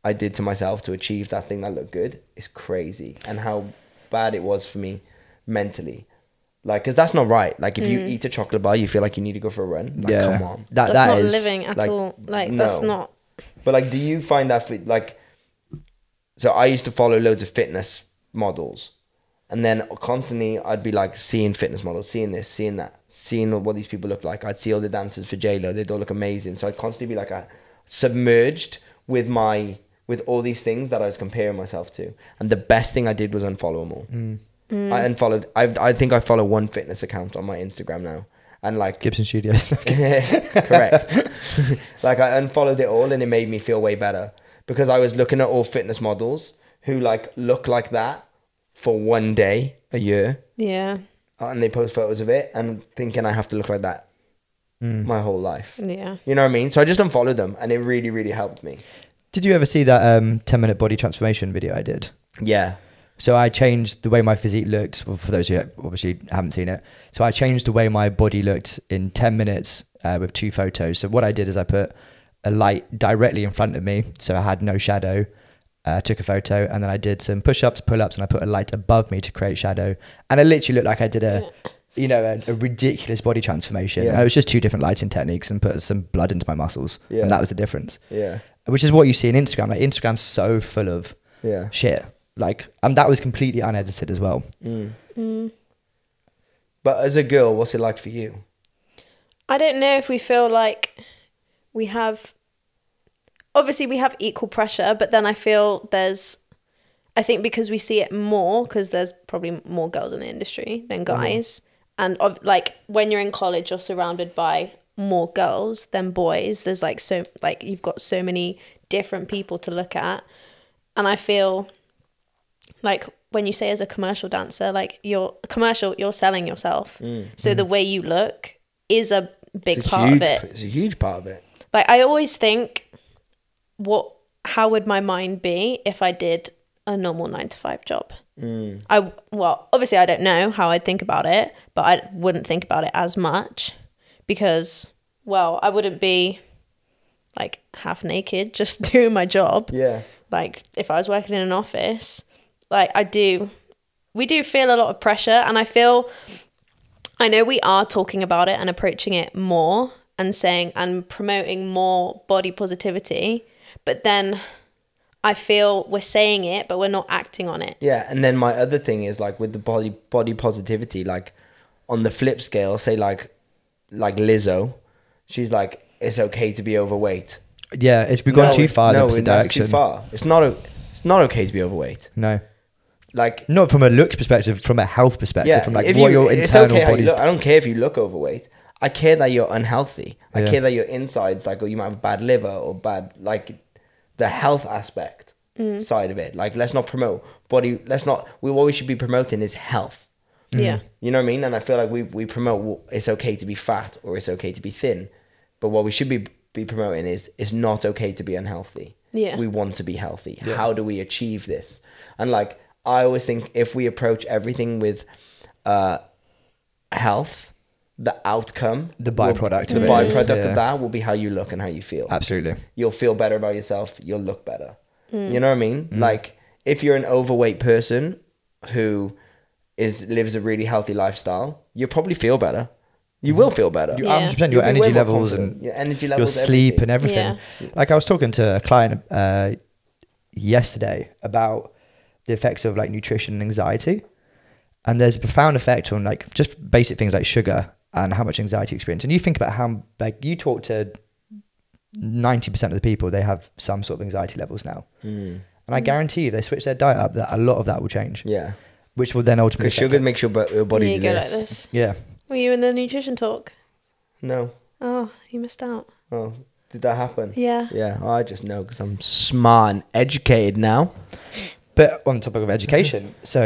I did to myself to achieve that thing that looked good, it's crazy. And how bad it was for me mentally. Like, because that's not right. Like, if you hmm. eat a chocolate bar, you feel like you need to go for a run. Like, yeah, come on. That, that's that not is- living at like, all. Like that's not. But like, do you find that fit, like? So I used to follow loads of fitness models, and then constantly I'd be like seeing fitness models, seeing this, seeing that, seeing what these people look like. I'd see all the dancers for J Lo; they'd all look amazing. So I'd constantly be like a, submerged with my with all these things that I was comparing myself to. And the best thing I did was unfollow them all. Mm. mm. I unfollowed. I I think I follow one fitness account on my Instagram now, and like Gibson Studios. Correct. like I unfollowed it all and it made me feel way better because I was looking at all fitness models who like look like that for one day a year Yeah. Uh, and they post photos of it and thinking I have to look like that mm. my whole life. Yeah. You know what I mean? So I just unfollowed them and it really, really helped me. Did you ever see that um, 10 minute body transformation video I did? Yeah. So I changed the way my physique looked. Well, for those who obviously haven't seen it, so I changed the way my body looked in ten minutes uh, with two photos. So what I did is I put a light directly in front of me, so I had no shadow. Uh, took a photo and then I did some push-ups, pull-ups, and I put a light above me to create shadow. And I literally looked like I did a, you know, a, a ridiculous body transformation. Yeah. And it was just two different lighting techniques and put some blood into my muscles, Yeah. and that was the difference. Yeah. Which is what you see in Instagram. Like Instagram's so full of Yeah. shit. Like, and that was completely unedited as well. Mm. But as a girl, what's it like for you? I don't know if we feel like we have. Obviously, we have equal pressure, but then I feel there's. I think because we see it more, because there's probably more girls in the industry than guys, and of, like when you're in college, you're surrounded by more girls than boys. There's like so like you've got so many different people to look at. And I feel like when you say as a commercial dancer, like you're commercial, you're selling yourself. Mm, so the mm. way you look is a big a part huge, of it. It's a huge part of it. Like I always think, what? How would my mind be if I did a normal nine to five job? Mm. I well, obviously I don't know how I'd think about it, but I wouldn't think about it as much because, well, I wouldn't be like half naked just doing my job. Yeah. Like if I was working in an office, like I do, we do feel a lot of pressure, and I feel, I know we are talking about it and approaching it more and saying and promoting more body positivity, but then I feel we're saying it, but we're not acting on it. Yeah, and then my other thing is like with the body body positivity, like on the flip scale, say like like Lizzo, she's like it's okay to be overweight. Yeah, it's we've gone No, too far in the No, opposite that's direction. too far. It's not a, it's not okay to be overweight. No, Like not from a looks perspective, from a health perspective, yeah, from like what you, your internal okay how you I don't care if you look overweight. I care that you're unhealthy. I Yeah. care that your insides, like, or you might have a bad liver or bad, like, the health aspect mm. side of it. Like, let's not promote body. Let's not. We what we should be promoting is health. Yeah. You know what I mean? And I feel like we we promote well, it's okay to be fat or it's okay to be thin, but what we should be be promoting is it's not okay to be unhealthy. Yeah. We want to be healthy. How do we achieve this? And like I always think if we approach everything with uh health, the outcome, The will- byproduct the of it is, byproduct yeah. of that will be how you look and how you feel Absolutely. you'll feel better about yourself you'll look better Mm. you know what i mean Mm. like if you're an overweight person who is lives a really healthy lifestyle you'll probably feel better you will feel better You, Yeah. 100% your You'll be energy levels and your energy your levels sleep and everything. everything. Like I was talking to a client uh, yesterday about the effects of like nutrition and anxiety, and there's a profound effect on like just basic things like sugar and how much anxiety you experience. And you think about how like you talk to ninety percent of the people, they have some sort of anxiety levels now, Mm. and I guarantee you, they switch their diet up, that a lot of that will change, yeah which will then ultimately because affect sugar it. makes your, bo- your body you do go this. like this. Yeah, Were you in the nutrition talk? no Oh, you missed out. oh did that happen Yeah. yeah i just know because i'm smart and educated now But on the topic of education, so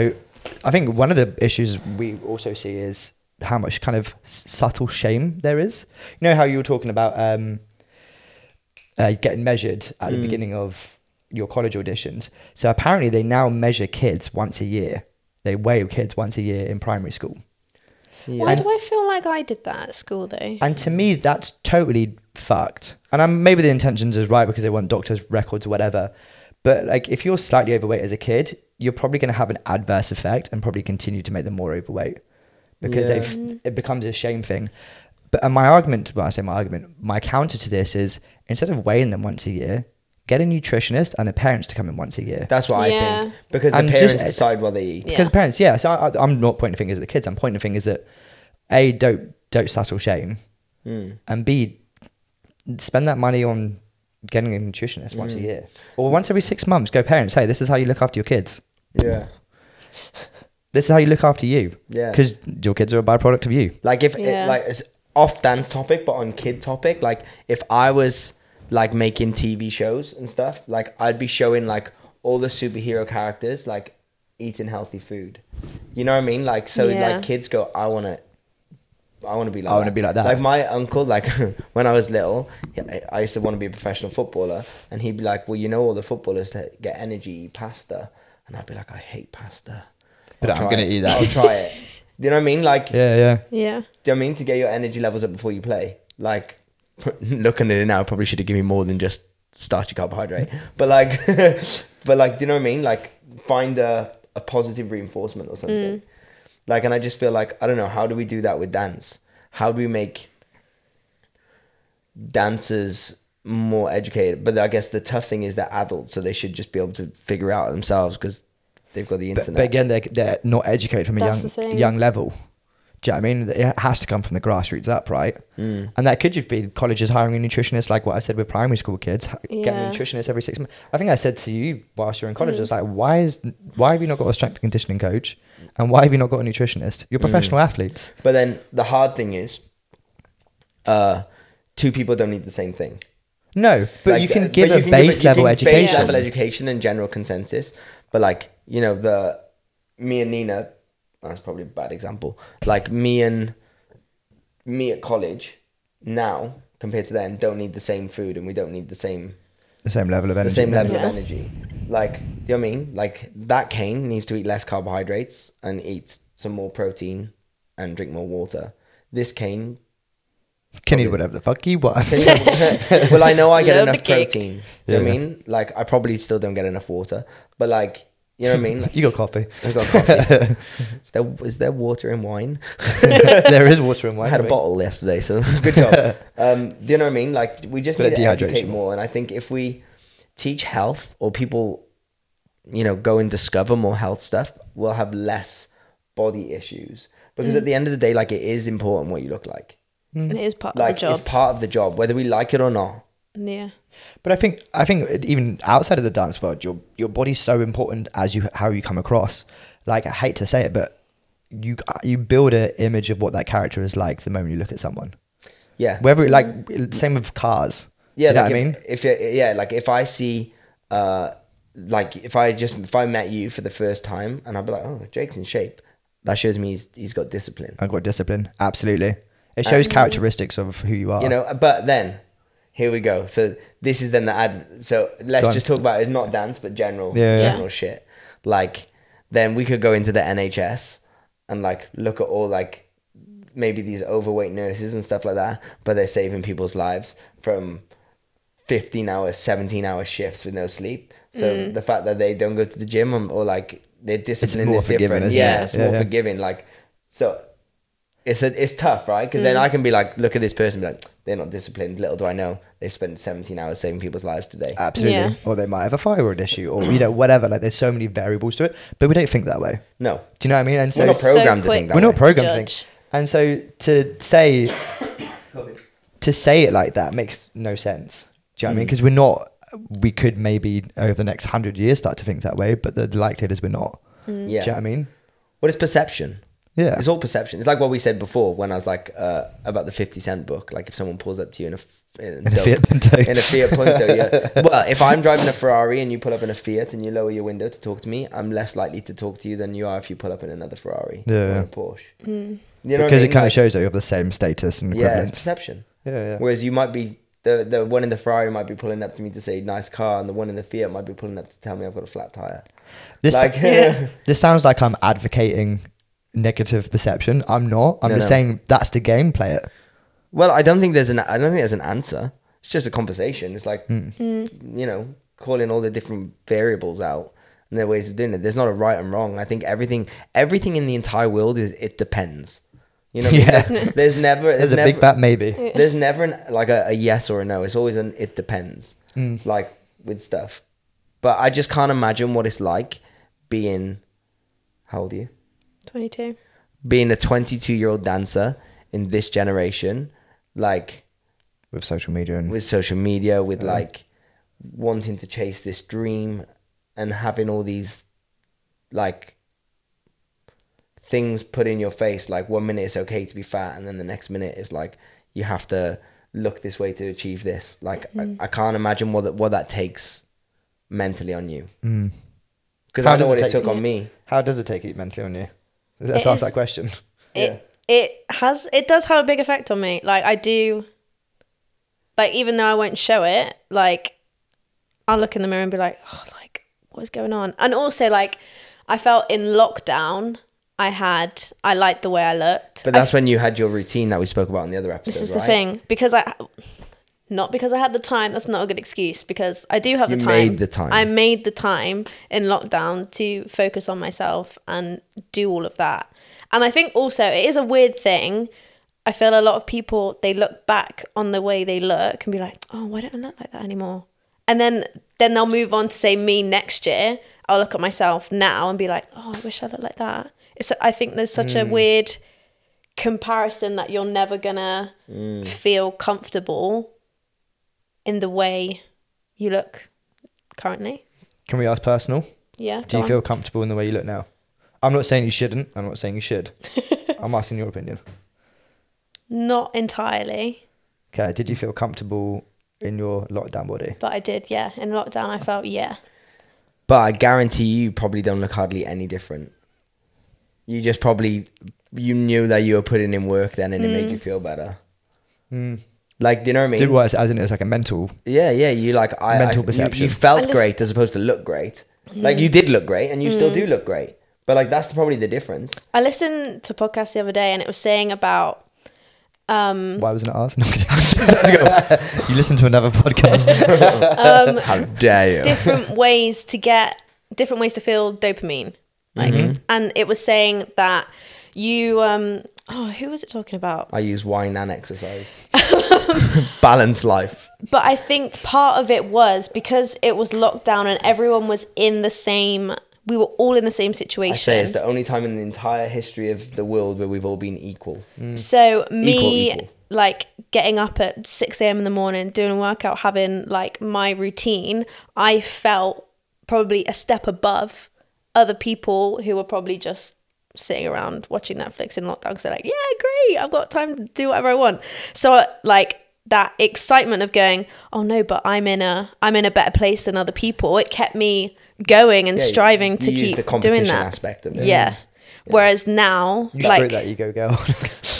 I think one of the issues we also see is how much kind of subtle shame there is. You know how you were talking about um, uh, getting measured at the Mm. beginning of your college auditions. So apparently they now measure kids once a year. They weigh kids once a year in primary school. yeah. Why And- do I feel like I did that at school though? And to me, that's totally fucked. And I'm, maybe the intentions is right because they want doctors' records or whatever. But like, if you're slightly overweight as a kid, you're probably going to have an adverse effect and probably continue to make them more overweight because Yeah. they've it becomes a shame thing. But and my argument, when I say my argument, my counter to this is instead of weighing them once a year, get a nutritionist and the parents to come in once a year. that's what i think because the parents just- decide what they eat Yeah. Because parents, yeah. So I, I'm not pointing fingers at the kids. I'm pointing fingers at a don't don't subtle shame, Mm. and b spend that money on getting a nutritionist once a Mm. year or once every six months. Go parents, hey, this is how you look after your kids. yeah This is how you look after you. Yeah. Because your kids are a byproduct of you. Like if Yeah. it, like it's off dance topic, but on kid topic. Like if I was like making TV shows and stuff, like I'd be showing like all the superhero characters like eating healthy food. You know what I mean? Like so, Yeah. like kids go, I want to. I want to be like. I wanna be like that. Like my uncle, like when I was little, I used to want to be a professional footballer, and he'd be like, "Well, you know, all the footballers that get energy eat pasta," and I'd be like, "I hate pasta." But I'll I'm gonna it. eat that. I'll try it. You know what I mean? Like, Yeah, yeah. Yeah. do you know what I mean? To get your energy levels up before you play. Like, looking at it now, probably should have given me more than just starchy carbohydrate. But like, but like, do you know what I mean? Like, find a, a positive reinforcement or something. Mm. Like, and I just feel like, I don't know, how do we do that with dance? How do we make dancers more educated? But I guess the tough thing is they're adults, so they should just be able to figure out themselves because they've got the internet. but again, they're, they're not educated from a That's young young level. Do you know what I mean? It has to come from the grassroots up, right? Mm. And that could just be colleges hiring a nutritionist, like what I said with primary school kids, h- getting Yeah. a nutritionist every six months. I think I said to you whilst you're in college, I was like, why is why have you not got a strength and conditioning coach, and why have you not got a nutritionist? You're professional athletes. But then the hard thing is, uh, two people don't need the same thing. No, but Like, you can uh, give but a can base you level education. Base level education and general consensus. But like, you know, the me and Nina, that's probably a bad example. Like me and me at college now compared to then don't need the same food and we don't need the same the same level of energy. the same level Yeah. of energy. Like, do you know what I mean? Like that Kane needs to eat less carbohydrates and eat some more protein and drink more water. This Kane Can eat whatever the fuck he wants. well, I know I get Love enough protein. Do you know what I mean? Like, I probably still don't get enough water, but like, you know what I mean? Like, you got coffee. I've got coffee. is there is there water in wine? there is water in wine. I had a bottle yesterday, so good job. Um, do you know what I mean? Like, we just Bit need to educate more, and I think if we teach health or people, you know, go and discover more health stuff, we'll have less body issues. Because Mm. at the end of the day, like, it is important what you look like. It is part Like, of the job. it's part of the job, whether we like it or not. yeah. But I think I think even outside of the dance world, your your body's so important as you how you come across. Like I hate to say it, but you you build an image of what that character is like the moment you look at someone. Yeah. Whether like same with cars. Yeah, Do you know like what I if, mean? if yeah, like if I see, uh, like if I just if I met you for the first time and I'd be like, oh, Jake's in shape. That shows me he's he's got discipline. I've got discipline. Absolutely, it shows characteristics of who you are. You know, but then here we go. So this is then the ad. So let's Go just talk about it's not dance, but general Yeah, yeah. general shit. Like then we could go into the NHS and like look at all like maybe these overweight nurses and stuff like that, but they're saving people's lives from 15 hours, 17 hour shifts with no sleep. So mm. the fact that they don't go to the gym or, or like their discipline more is forgiving, different. isn't Yeah, it? it's Yeah, more yeah. forgiving. Like so it's a, it's tough, right? Because then mm. I can be like, look at this person, be like, they're not disciplined. Little do I know, they spent 17 hours saving people's lives today. Absolutely. Yeah. Or they might have a thyroid issue, or you know whatever. Like there's so many variables to it, but we don't think that way. No, Do you know what I mean? And so we're not so programmed to think that we're not programmed to judge. think. And so to say to say it like that makes no sense. Do you know what I mean? Mm. Because we're not. We could maybe over the next hundred years start to think that way, but the likelihood is we're not. Mm. yeah. Do you know what I mean? What is perception? Yeah. It's all perception. It's like what we said before when I was like uh, about the 50 Cent book. Like if someone pulls up to you in a, f- in a, In a dope- Fiat Punto. in a Fiat Punto, yeah. Well, if I'm driving a Ferrari and you pull up in a Fiat and you lower your window to talk to me, I'm less likely to talk to you than you are if you pull up in another Ferrari Yeah, or yeah. a Porsche. You know what I because it mean? kind of Like- shows that you have the same status and Yeah, it's equivalence. perception. Yeah, yeah. Whereas you might be the the one in the Ferrari might be pulling up to me to say nice car, and the one in the Fiat might be pulling up to tell me I've got a flat tire. This like, Yeah. this sounds like I'm advocating negative perception. I'm not. I'm No, just no. saying that's the game. Play it. well, I don't think there's an I don't think there's an answer. It's just a conversation. It's like Hmm. you know calling all the different variables out and their ways of doing it. There's not a right and wrong. I think everything everything in the entire world is it depends. You know, what I mean? Yeah. there's, there's never there's, a never, big fat maybe. there's never an, like a, a yes or a no. It's always an it depends. Mm. Like with stuff. But I just can't imagine what it's like being how old are you? 22. Being a 22 year old dancer in this generation, like with social media and with social media, with like wanting to chase this dream and having all these like things put in your face. Like one minute it's okay to be fat, and then the next minute it's like you have to look this way to achieve this. Like I, I can't imagine what that what that takes mentally on you Mm. because How I know does what it it take took you? on me. How does it take it mentally on you? Let's It ask is- that question. It it has it does have a big effect on me. Like I do like even though I won't show it, like I'll look in the mirror and be like, oh, like what is going on? And also like I felt in lockdown I had I liked the way I looked. But I that's when you had your routine that we spoke about in the other episode. This is the thing because I, not because I had the time. That's not a good excuse because I do have You the time. made the time. I made the time in lockdown to focus on myself and do all of that. And I think also it is a weird thing. I feel a lot of people they look back on the way they look and be like, "Oh, why don't I look like that anymore?" And then then they'll move on to say me next year. I'll look at myself now and be like, "Oh, I wish I looked like that." It's I think there's such a hmm. weird comparison that you're never gonna hmm. feel comfortable in the way you look currently. Can we ask personal? Yeah. Do you on. feel comfortable in the way you look now? I'm not saying you shouldn't. I'm not saying you should. I'm asking your opinion. not entirely? Okay. Did you feel comfortable in your lockdown body. But I did, yeah. In lockdown, I felt, yeah. But I guarantee you probably don't look hardly any different. You just probably you knew that you were putting in work then and it made mm. you feel better. Mm. Like, do you know what I mean? Did was as in it was like a mental. Yeah, yeah. You like I Mental I, perception. You, felt just- great as opposed to look great. Like you did look great, and you still do look great. But like that's probably the difference. I listened to a podcast the other day and it was saying about um, Why wasn't it asked? No, I'm kidding. you listen to another podcast. um, How dare you? different ways to get different ways to feel dopamine like and it was saying that you um oh who was it talking about I use wine and exercise. balance life. but i think part of it was because it was lockdown and everyone was in the same we were all in the same situation. I say it's the only time in the entire history of the world where we've all been equal. So me equal. like getting up at six a.m. in the morning, doing a workout, having like my routine, I felt probably a step above other people who were probably just sitting around watching Netflix in lockdown. Cause they're like, yeah, great, I've got time to do whatever I want. So like that excitement of going, oh no, but I'm in a I'm in a better place than other people. It kept me going and Yeah, striving you to keep the doing competition that. aspect of it. Yeah. Whereas now, You like, like, that ego girl.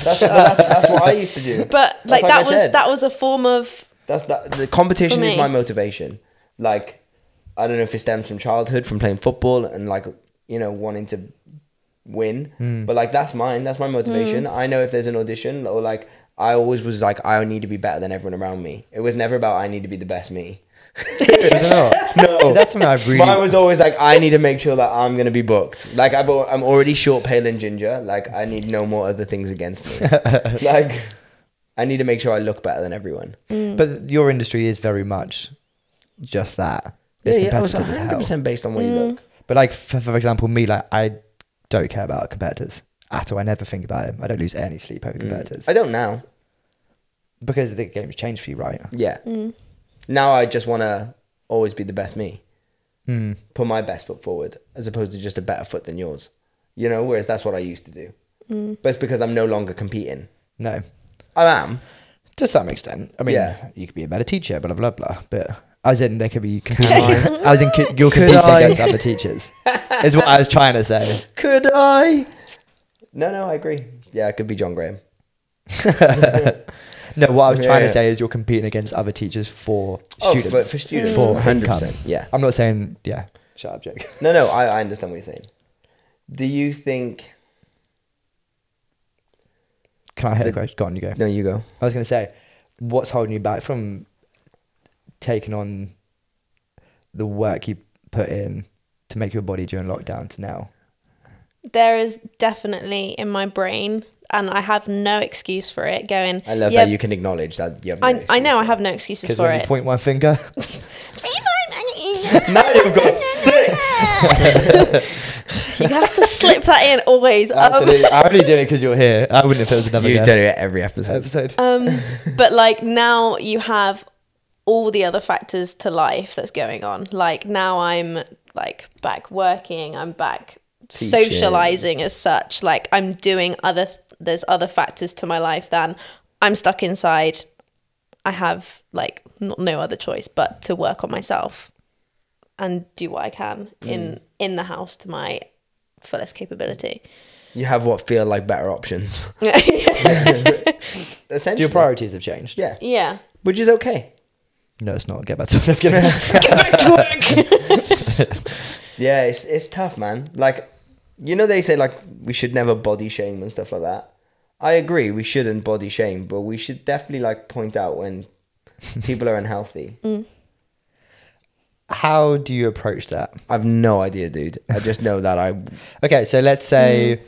That's, that's, that's what I used to do. but That's like I that was said. that was a form of That's that. The competition is my motivation. Like, I don't know if it stems from childhood, from playing football, and like you know wanting to win. Mm. But like that's mine. That's my motivation. Mm. I know if there's an audition or like I always was like I need to be better than everyone around me. It was never about I need to be the best me. Is it not? No, So that's something I really. Mine was always like I need to make sure that I'm gonna be booked. Like I've, I'm already short, pale, and ginger. Like I need no more other things against me. like I need to make sure I look better than everyone. Mm. But your industry is very much just that. It's yeah, yeah, I was competitive as 100 hell. percent based on where you look. But like for, for example, me, like I don't care about competitors at all. I never think about it. I don't lose any sleep over mm. competitors I don't now. because the game's changed for you, right? Yeah. Mm. Now I just want to always be the best me. Mm. Put my best foot forward as opposed to just a better foot than yours. You know, whereas that's what I used to do. Mm. But it's because I'm no longer competing. No, I am. to some extent. I mean, Yeah. you could be a better teacher, blah blah blah. But as in, there could be competing. I was in. co- You're Could competing I? against other teachers. is what I was trying to say. Could I? No, no, I agree. Yeah, it could be John Graham. No, what I was trying Yeah. to say is you're competing against other teachers for Oh, students. for, for students. For 100%. income. Yeah. I'm not saying yeah. Shut up, Jake. No, no, I, I understand what you're saying. Do you think. Can I hear the The- question? Go on, you go. No, you go. I was going to say, what's holding you back from taking on the work you put in to make your body during lockdown to now? there is definitely in my brain and I have no excuse for it going I love yeah, that you can acknowledge that you have. no I, I excuse know I for have no excuses for when you it point one finger, it. now you've got six. you have to slip that in always um. I'm only doing it because you're here. I wouldn't if it was another You guest. do it every episode. episode. um but like now you have all the other factors to life that's going on like now I'm like back working I'm back Teaching. socializing as such like I'm doing other there's other factors to my life than I'm stuck inside I have like not, no other choice but to work on myself and do what I can in mm. in the house to my fullest capability. You have what feel like better options. Essentially. Your priorities have changed. Yeah. yeah. Which is okay. No, it's not. Get back to I'm. Get back to work. Yeah, it's it's tough, man. Like, you know, they say like we should never body shame and stuff like that. I agree, we shouldn't body shame, but we should definitely like point out when people are unhealthy. How do you approach that? I've no idea, dude. I just know that I. Okay, so let's say,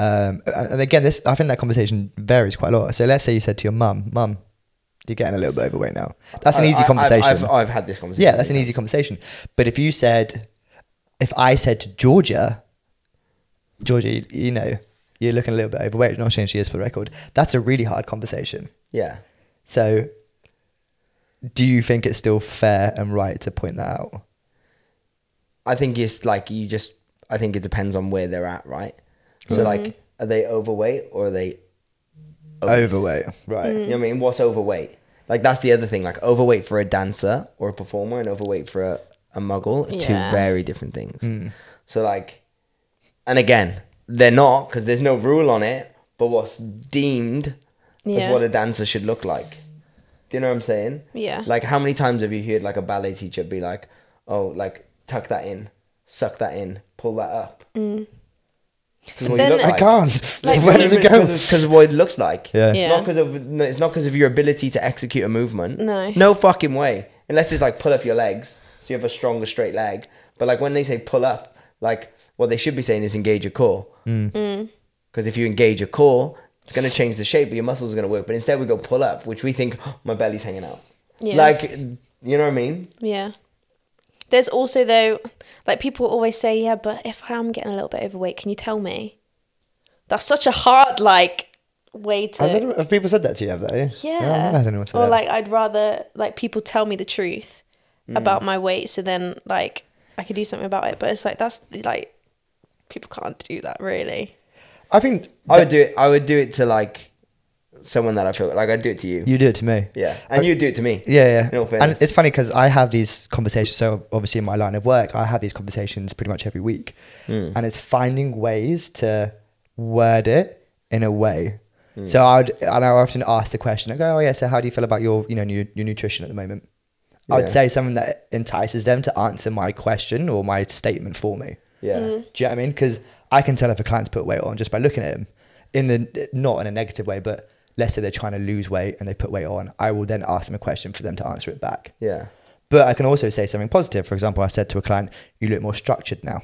Mm. um, and again, this I think that conversation varies quite a lot. So let's say you said to your mum, "Mum, you're getting a little bit overweight now." That's an I- easy I- I've- conversation. I've, I've, had this conversation. yeah, that's an easy conversation. But if you said, if I said to Georgia, Georgia, you, you know, you're looking a little bit overweight. Not saying she is for the record. That's a really hard conversation. Yeah. So, do you think it's still fair and right to point that out? I think it's like you just. I think it depends on where they're at, right? So Mm-hmm. like, are they overweight or are they obese? Overweight, right? You know what I mean? What's overweight? Like that's the other thing. Like overweight for a dancer or a performer and overweight for a, a muggle are two very different things. So like, and again, they're not because there's no rule on it. But what's deemed Yeah. as what a dancer should look like. Do you know what I'm saying? Yeah. Like how many times have you heard like a ballet teacher be like, "Oh, like tuck that in, suck that in, pull that up." Mm. What Then- I can't. Like, Where does it go? Because of what it looks like. Yeah. It's not because of no, it's not because of your ability to execute a movement. No. No fucking way. Unless it's like pull up your legs, so you have a stronger straight leg. But like when they say pull up, like what they should be saying is engage your core. Mm. Because if you engage your core, it's going to change the shape, but your muscles are going to work. But instead, we go pull up, which we think "Oh, my belly's hanging out. Yeah. Like, you know what I mean? Yeah. There's also though, like people always say, yeah, but if I am getting a little bit overweight, can you tell me? That's such a hard like way to. Has that, have people said that to you? Have they? yeah. Oh, I've never had anyone say or that. like I'd rather like people tell me the truth Mm. about my weight, so then like I could do something about it. But it's like that's like people can't do that really. I think I would do it. I would do it to like someone that I feel like I'd do it to you. you do it to me. yeah, and you do it to me. Yeah, yeah. In all and it's funny because I have these conversations. So obviously, in my line of work, I have these conversations pretty much every week, Hmm. and it's finding ways to word it in a way. Hmm. So I would, and I often ask the question. I go, "Oh yeah, so how do you feel about your, you know, your, your nutrition at the moment?" I would say something that entices them to answer my question or my statement for me. Yeah. Do you know what I mean? Because I can tell if a client's put weight on just by looking at him, in the not in a negative way, but let's say they're trying to lose weight and they put weight on. I will then ask them a question for them to answer it back. Yeah. But I can also say something positive. For example, I said to a client, "You look more structured now."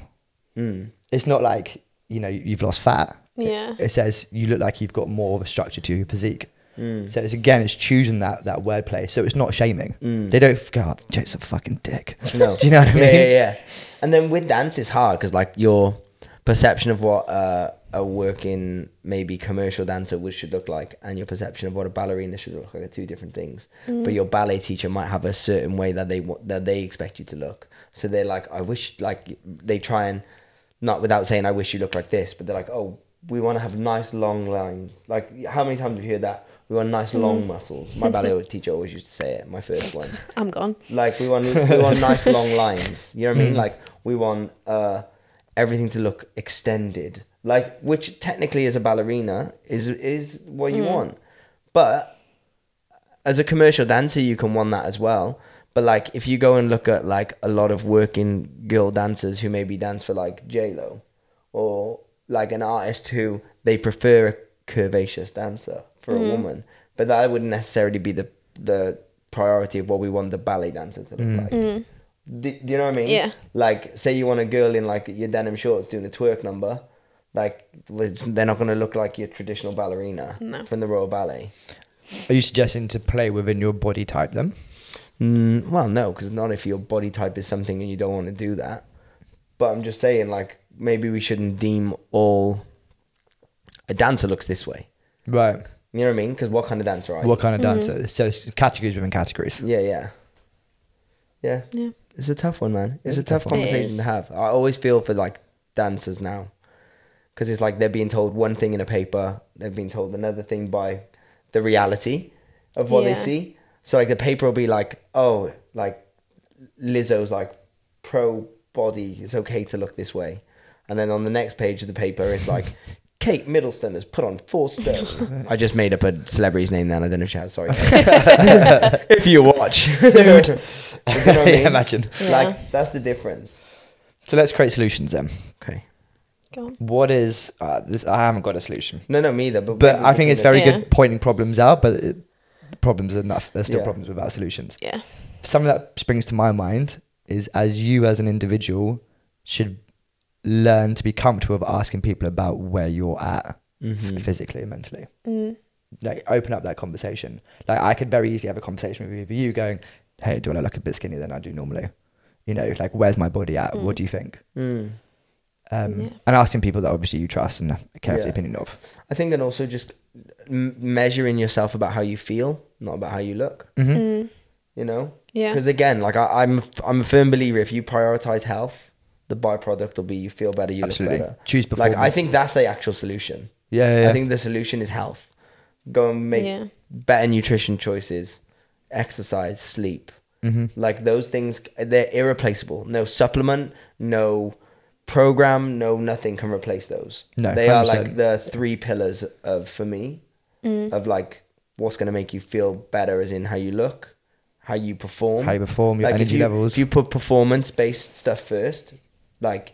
Mm. It's not like you know you've lost fat. Yeah. It says you look like you've got more of a structure to your physique. Mm. So it's again, it's choosing that that wordplay. So it's not shaming. They don't go, oh, Jake's a fucking dick. No. Do you know what I mean? Yeah, yeah, yeah. And then with dance, it's hard because like your perception of what uh, a working maybe commercial dancer would should look like, and your perception of what a ballerina should look like are two different things. Mm. But your ballet teacher might have a certain way that they want that they expect you to look. So they're like, I wish like they try and not without saying I wish you look like this, but they're like, oh, we want to have nice long lines. Like how many times have you heard that? We want nice long mm. muscles. My ballet teacher always used to say it. My first one I'm gone. like we want we want nice long lines you know what i mean mm. like we want uh everything to look extended like which technically as a ballerina is is what you mm-hmm. want. But as a commercial dancer you can want that as well. But like if you go and look at like a lot of working girl dancers who maybe dance for like j-lo or like an artist who they prefer a curvaceous dancer for a mm-hmm. woman. But that wouldn't necessarily be the the priority of what we want the ballet dancer to look mm. like. Mm-hmm. Do, do you know what I mean? Yeah. Like, say you want a girl in like your denim shorts doing a twerk number, like they're not going to look like your traditional ballerina No. from the Royal Ballet. Are you suggesting to play within your body type then? Mm, well, no, because not if your body type is something and you don't want to do that. But I'm just saying, like, maybe we shouldn't deem all a dancer looks this way. Right. You know what I mean? Because what kind of dancer are you? What kind of dancer? So it's categories within categories. Yeah, yeah, yeah. Yeah. It's a tough one, man. It's, It's a a tough tough conversation to have. I always feel for like dancers now, because it's like they're being told one thing in a paper, they've been told another thing by the reality of what Yeah. they see. So like the paper will be like, oh, like Lizzo's like pro body, it's okay to look this way, and then on the next page of the paper it's like. Kate Middleton has put on four stone. I just made up a celebrity's name then. I don't know if she has. Sorry. if you watch. Sued. You know what I yeah, mean? imagine. Yeah. Like that's the difference. So let's create solutions then. Okay. Go on. What is uh, this? I haven't got a solution, No, no, me either. But but I think it's very Yeah. good pointing problems out. But it, problems are enough. There's still Yeah. problems without solutions. Yeah. Something that springs to my mind is as you as an individual should learn to be comfortable with asking people about where you're at Mhm. physically and mentally. Mm. Like open up that conversation. Like I could very easily have a conversation with either you going, "Hey, do I look a bit skinnier than I do normally?" You know, like where's my body at? What do you think? Mm. Um, Yeah. And asking people that obviously you trust and care for the opinion of. I think, and also just m- measuring yourself about how you feel, not about how you look. Mm-hmm. Mm. You know, Yeah. because again, like I, I'm, I'm a firm believer. If you prioritize health, the byproduct will be you feel better, you Absolutely. look better. Choose Like I think that's the actual solution. Yeah, yeah, yeah. I think the solution is health. Go and make Yeah. better nutrition choices. exercise, sleep. Mm-hmm. Like those things, they're irreplaceable. No supplement, no program, no nothing can replace those. No, they are 100%. like the three pillars of for me mm. of like what's going to make you feel better, as in how you look, how you perform, How you perform, your Like, if energy you- levels. If you put performance based stuff first, like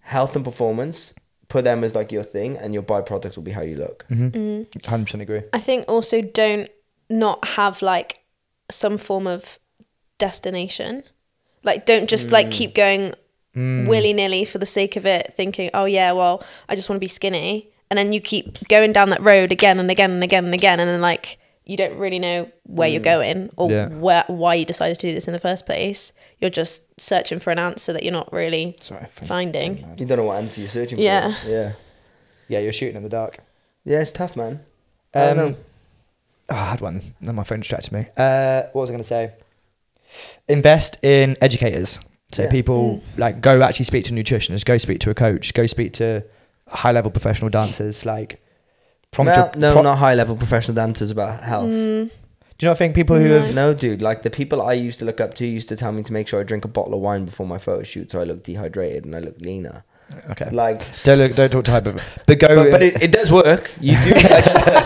health and performance, put them as like your thing, and your byproduct will be how you look. Mm-hmm. Mm. Hundred percent agree. I think also don't not have like some form of destination. Like don't just like mm. keep going willy nilly for the sake of it, thinking, oh yeah, well I just want to be skinny, and then you keep going down that road again and again and again and again, and then like you don't really know where you're going or Yeah. where why you decided to do this in the first place. You're just searching for an answer that you're not really Sorry. finding. You don't know what answer you're searching Yeah. for. Yeah. Yeah, you're shooting in the dark. Yeah, it's tough, man. I Um, oh, I had one. Then my phone distracted me. Uh, what was I going to say? Invest in educators. So Yeah. people like go actually speak to nutritionists, go speak to a coach, go speak to high level professional dancers. Like prompt. Well, your- no, pro- not high level professional dancers about health. Mm. Do you not think people who No. have No, dude. Like the people I used to look up to used to tell me to make sure I drink a bottle of wine before my photo shoot, so I look dehydrated and I look leaner. Okay, Like, don't look, don't talk to hyper, but go. but, but it, it does work. You do.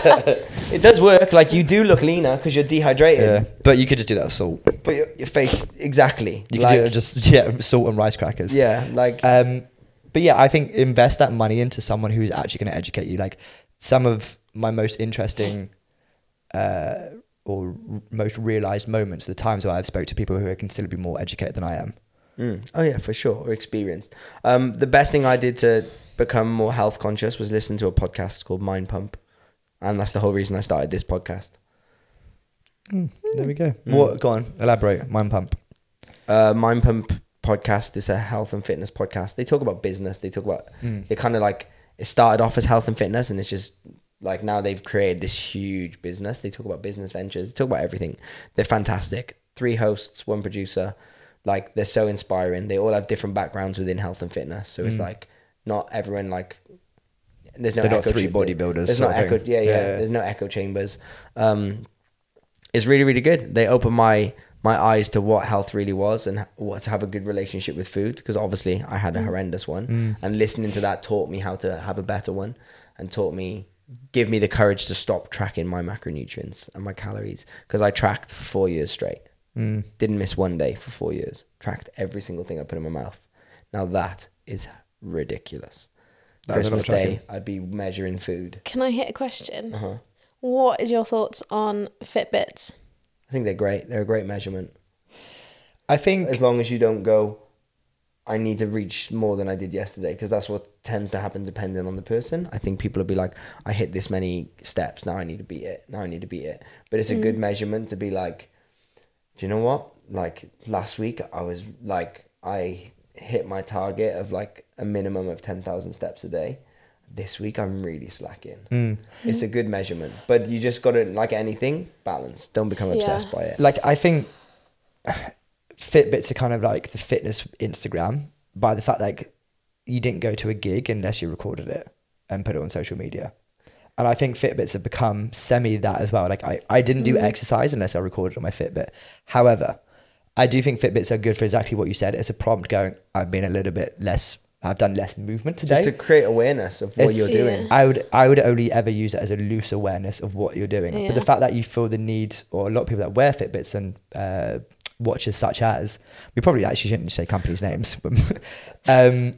Like, it does work. Like you do look leaner because you're dehydrated. yeah, but you could just do that with salt. But your, your face exactly. You like, could do it just yeah, salt and rice crackers. yeah, like Um, but yeah, I think invest that money into someone who's actually going to educate you. Like some of my most interesting uh, or most realized moments, the times where I've spoke to people who are considerably more educated than I am. Mm. Oh yeah, for sure, or experienced. Um, the best thing I did to become more health conscious was listen to a podcast called Mind Pump, and that's the whole reason I started this podcast. There we go. Mm. What? Go on, elaborate. Mind pump. Uh, Mind Pump podcast is a health and fitness podcast. They talk about business. They talk about Mm. they kind of like it started off as health and fitness, and it's just like now they've created this huge business. They talk about business ventures. They talk about everything. They're fantastic. Three hosts, one producer. Like they're so inspiring. They all have different backgrounds within health and fitness. So it's Mm. like not everyone like. There's no They're not three bodybuilders There's sort no echo. Yeah, yeah, Yeah. There's no echo chambers. Um, it's really really good. They open my my eyes to what health really was and what to have a good relationship with food because obviously I had a horrendous one Mm. and listening to that taught me how to have a better one and taught me give me the courage to stop tracking my macronutrients and my calories because I tracked for 4 years straight. Mm. Didn't miss one day for 4 years. Tracked every single thing I put in my mouth. Now that is ridiculous. That is a lot Christmas Day. I'd be measuring food. Can I hit a question? Uh-huh. What is your thoughts on Fitbits? I think they're great. They're a great measurement. I think as long as you don't go i need to reach more than i did yesterday because that's what tends to happen depending on the person i think people will be like i hit this many steps now i need to beat it now i need to beat it but it's a good measurement to be like do you know what like last week i was like i hit my target of like a minimum of 10,000 steps a day this week i'm really slacking Mm. it's a good measurement but you just got to like anything balance don't become obsessed Yeah. by it like I think Fitbits are kind of like the fitness Instagram by the fact like you didn't go to a gig unless you recorded it and put it on social media. And I think Fitbits have become semi that as well. Like I, I didn't do exercise unless I recorded on my Fitbit. However, I do think Fitbits are good for exactly what you said. It's a prompt going, I've been a little bit less I've done less movement today. just to create awareness of what It's- you're doing Yeah. I would I would only ever use it as a loose awareness of what you're doing. But the fact that you feel the need, or a lot of people that wear Fitbits and uh, watches such as, we probably actually shouldn't say companies' names, but um,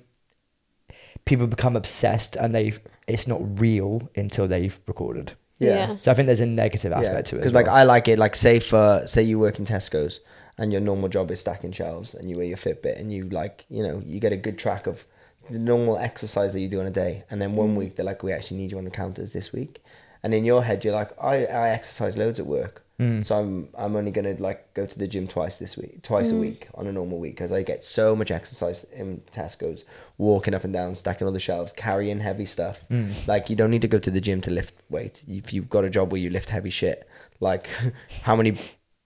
people become obsessed and they it's not real until they've recorded. Yeah. So I think there's a negative aspect to it. Because like well. I like it. Like say for say you work in Tesco's and your normal job is stacking shelves and you wear your Fitbit and you like you know you get a good track of the normal exercise that you do in a day. And then Mm. one week they're like, we actually need you on the counters this week. And in your head you're like, I, I exercise loads at work. Mm. So I'm I'm only gonna like go to the gym twice this week, twice a week on a normal week because I get so much exercise in Tesco's, walking up and down, stacking all the shelves, carrying heavy stuff. Mm. Like you don't need to go to the gym to lift weight. If you've got a job where you lift heavy shit, like how many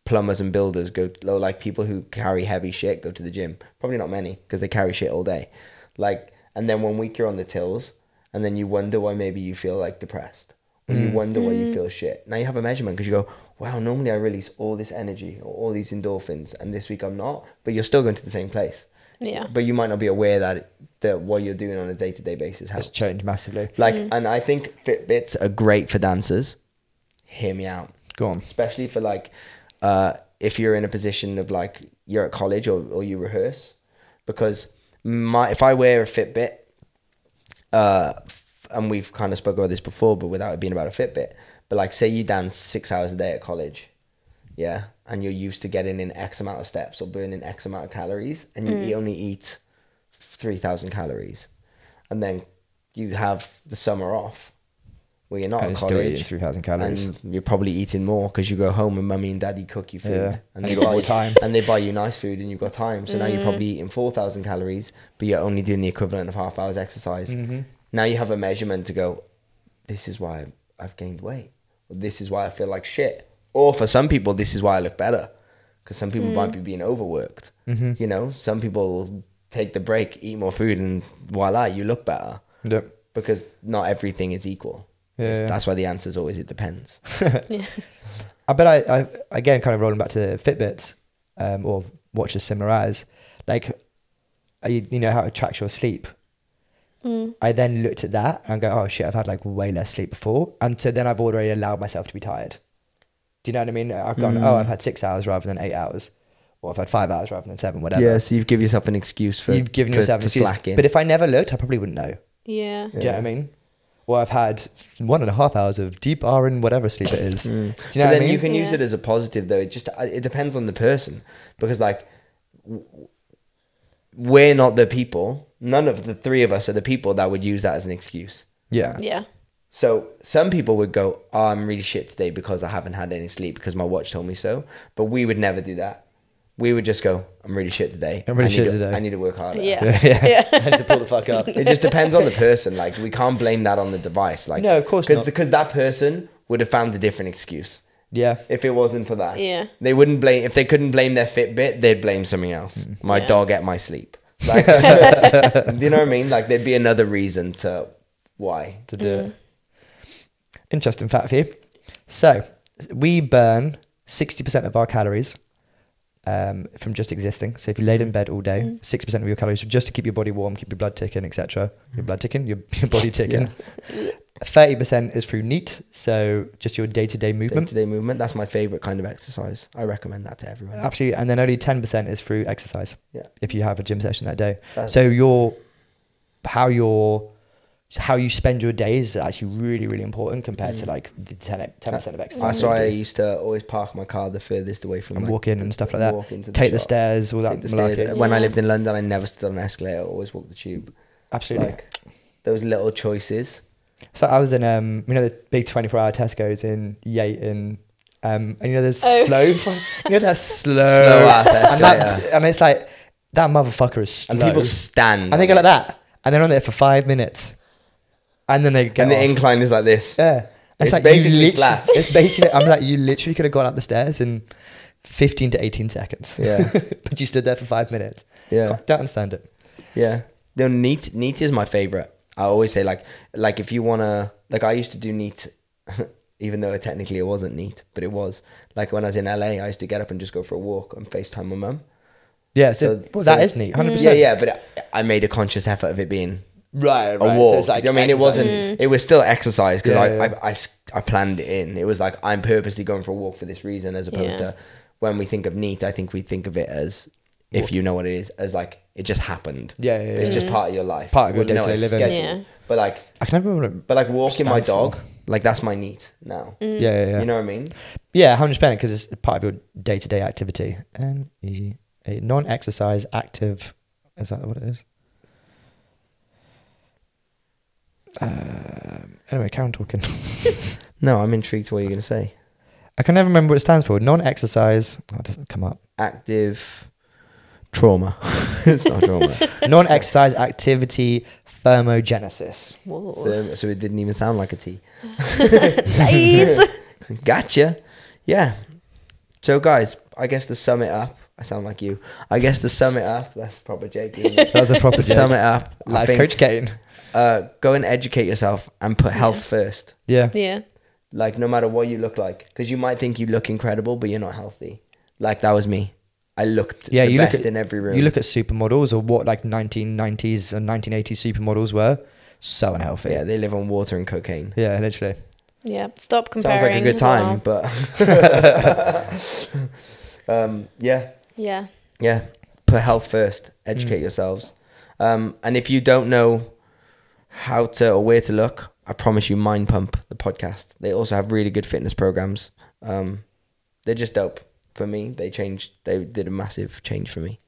plumbers and builders go to, like people who carry heavy shit go to the gym? Probably not many because they carry shit all day. Like and then one week you're on the tills and then you wonder why maybe you feel like depressed you Mm. wonder why you feel shit. Now you have a measurement because you go, wow, normally I release all this energy or all these endorphins, and this week I'm not, but you're still going to the same place. Yeah. But you might not be aware that that what you're doing on a day to day basis has changed massively. Like, and I think Fitbits are great for dancers. Hear me out Go on. especially for like uh, if you're in a position of like you're at college or, or you rehearse because my if I wear a Fitbit uh, and we've kind of spoke about this before but without it being about a Fitbit but like say you dance six hours a day at college yeah and you're used to getting in X amount of steps or burning X amount of calories and you eat- only eat 3,000 calories and then you have the summer off where you're not And at you're college eating 3,000 calories. and you're probably eating more because you go home and mummy and daddy cook you food Yeah. And they you got buy more you- time. and they buy you nice food and you've got time so now you're probably eating 4000 calories but you're only doing the equivalent of half hours exercise Mm-hmm. Now you have a measurement to go this is why i've gained weight this is why i feel like shit or for some people this is why i look better because some people might be being overworked Mm-hmm. you know some people take the break eat more food and voila you look better Yep. because not everything is equal It's- Yeah. that's why the answer is always it depends Yeah. I bet I, I again kind of rolling back to Fitbits um, or watches similar as like uh, you, you know how it tracks your sleep. Mm. I then looked at that and go, oh shit, I've had like way less sleep before, and so then I've already allowed myself to be tired. Do you know what I mean? I've gone, Mm. oh, I've had six hours rather than eight hours, or I've had five hours rather than seven, whatever. Yeah, so you've given yourself an excuse for You've given for- yourself for an excuse. slacking. But if I never looked, I probably wouldn't know. Yeah. Do you know what I mean? Or I've had one and a half hours of deep RN whatever sleep it is. Mm. Do you know but what I then mean? you can use it as a positive though. It just it depends on the person because like w- we're not the people. None of the three of us are the people that would use that as an excuse. yeah. Yeah. So some people would go, "Oh, I'm really shit today because I haven't had any sleep because my watch told me so." But we would never do that. We would just go, "I'm really shit today. I'm really shit to- today." I need to work harder." Yeah. Yeah. Yeah. I need to pull the fuck up. it just depends on the person. Like we can't blame that on the device. Like No, of course because not. because that person would have found a different excuse Yeah. if it wasn't for that. Yeah. they wouldn't blame if they couldn't blame their Fitbit. They'd blame something else. Mm. My Yeah. dog ate my sleep. Like, you know what I mean? Like there'd be another reason to why. to do it. Mm-hmm. Interesting fact for you. So we burn sixty percent of our calories um, from just existing. So if you laid in bed all day, sixty percent of your calories just to keep your body warm, keep your blood ticking, etc. Your blood ticking, your, your body ticking. Thirty percent is through NEAT, so just your day to day Day movement. to day movement. That's my favorite kind of exercise. I recommend that to everyone. Absolutely, and then only ten percent is through exercise. Yeah. If you have a gym session that day, That's- so your how your how you spend your day is actually really really important compared to like the 10 percent of exercise. Mm. That's why I used to always park my car the furthest away from and like, walk in and stuff like that. walk into Take the stairs, all that the stairs. malarkey. When I lived in London, I never stood on an escalator. I always walked the tube. Absolutely. Like those little choices. so I was in um you know the big twenty four hour Tesco's in Yayton. Um, and you know the Oh. slow, you know that slow, Slow ass and, that, and it's like that motherfucker is slow, And people stand. and they go like that, and they're on there for five minutes, and then they get And the off. incline is like this. Yeah. It's like basically you flat. It's basically, I'm like, you literally could have gone up the stairs in 15 to 18 seconds. Yeah. but you stood there for five minutes. Yeah. Can't- Don't understand it. Yeah. No, neat neat is my favorite. I always say like like if you wanna like I used to do neat even though technically it wasn't neat, but it was. Like when I was in LA, I used to get up and just go for a walk and FaceTime my mum. Yeah, so, So- well, so- that is neat, 100%. Yeah, yeah, but I made a conscious effort of it being Right, a walk. So it's like I mean, it wasn't. It was still exercise because Yeah, I, yeah, yeah. I, I s- I planned it in. It was like I'm purposely going for a walk for this reason, as opposed Yeah. to when we think of neat. I think we think of it as, if you know what it is, as like it just happened. Yeah, yeah, It's yeah. just part of your life, Part of your Well, no, day-to-day living. scheduled. Yeah. But like, I can never remember. but like walking my stands for. dog, like that's my neat now. Mm. Yeah, yeah, yeah. You know what I mean? Yeah, hundred percent because it's part of your day to day activity. N E a non exercise active. Is that what it is? Um, anyway, Karen talking. No, I'm intrigued to what you're gonna say. I can never remember what it stands for. Non exercise. Oh, it doesn't come up. Active trauma. it's not trauma. non exercise activity thermogenesis. Whoa. Therm- so it didn't even sound like a T. Nice. Gotcha. Yeah. So, guys, I guess to sum it up, I sound like you. I guess to sum it up, that's proper Jake. Isn't? That was a proper to sum it up, I think, coach Kane. Uh, go and educate yourself and put health first. Yeah. yeah. Like no matter what you look like, because you might think you look incredible, but you're not healthy. Like that was me. I looked Yeah, the you best look at in every room. You look at supermodels or what like 1990s and 1980s supermodels were. So unhealthy. yeah, they live on water and cocaine. Yeah, literally. Yeah. Stop comparing. Sounds like a good time, well. but um, yeah, Yeah. yeah. Put health first. Educate Mm. yourselves. Um, and if you don't know how to or where to look, I promise you, Mind Pump, the podcast. They also have really good fitness programs. Um, they're just dope for me. They changed. They did a massive change for me.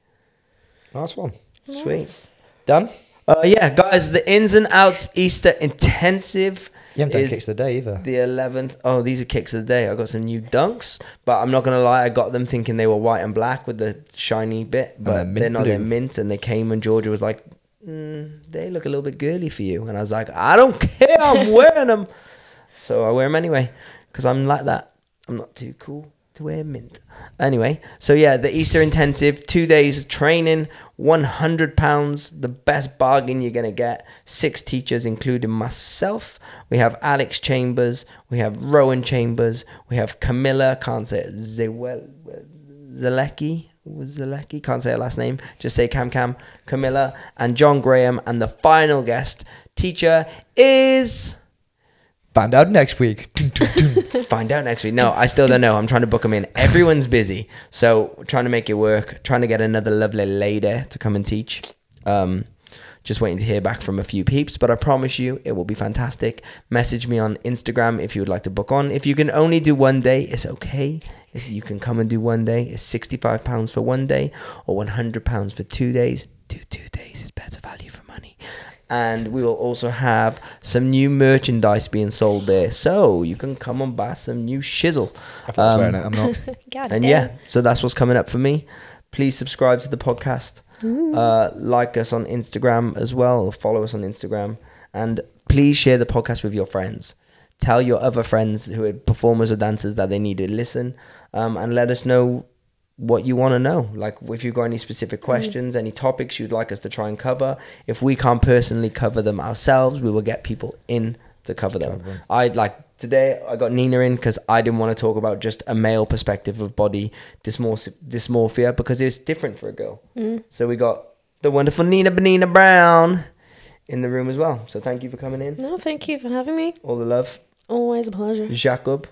Nice one. Sweet. Done? Uh, yeah, guys, the ins and outs Easter intensive You haven't done kicks of the day either. the 11th. Oh, these are kicks of the day. I got some new dunks, but I'm not gonna lie. I got them thinking they were white and black with the shiny bit, but they're mint they're not. They're mint, and they came and Georgia was like, mm, "They look a little bit girly for you," and I was like, "I don't care. I'm wearing them." So I wear them anyway because I'm like that. I'm not too cool to wear mint. Anyway, so yeah, the Easter intensive, two days training, 100 pounds, the best bargain you're gonna get. Six teachers, including myself. We have Alex Chambers, we have Rowan Chambers, we have Camilla, can't say it, Zewel, Zalecki, can't say her last name, just say Cam Cam, Camilla, and John Graham. And the final guest teacher is. Find out next week. Find out next week. No, I still don't know. I'm trying to book them in. Everyone's busy, so trying to make it work. Trying to get another lovely lady to come and teach. Um, just waiting to hear back from a few peeps, but I promise you it will be fantastic. Message me on Instagram if you would like to book on. If you can only do one day, it's okay. It's, you can come and do one day. It's sixty-five pounds for one day, or one hundred pounds for two days. Do two days is better value for money. And we will also have some new merchandise being sold there, so you can come and buy some new shizzle. I thought I Um, wearing it. I'm not. God and damn. yeah, so that's what's coming up for me. Please subscribe to the podcast. Uh, like us on Instagram as well, or follow us on Instagram. And please share the podcast with your friends. Tell your other friends who are performers or dancers that they need to listen um, and let us know what you want to know. Like if you've got any specific questions, any topics you'd like us to try and cover. If we can't personally cover them ourselves, we will get people in to cover them. Cover them. I'd like today I got Nina in because I didn't want to talk about just a male perspective of body dysmorphia, dysmorphia because it's different for a girl. Mm. So we got the wonderful Nina Benina Brown in the room as well. So thank you for coming in. No, thank you for having me. All the love, Always a pleasure. Jacob.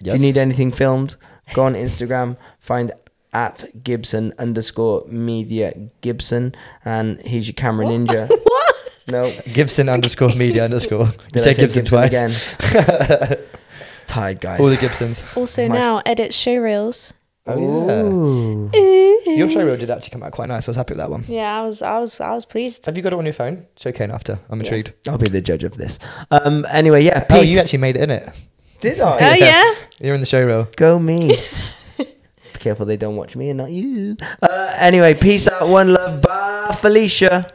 If you need anything filmed, go on Instagram, find at Gibson underscore media Gibson, and he's your camera ninja. What? No, Gibson underscore media underscore. You did I say say Gibson, twice. again? Tired guys. All the Gibsons. Also My- now edit show reels. Oh, yeah. Ooh. Your show reel did actually come out quite nice. I was happy with that one. Yeah, I was, I was, I was pleased. Have you got it on your phone? It's okay after. I'm intrigued. I'll be the judge of this. Um. Anyway, yeah. Oh, Peace. you actually made it in it. did I? Oh I? yeah. You're in the show reel. Go me. Be careful they don't watch me and not you. Uh, anyway, peace out. One love. Bye, Felicia.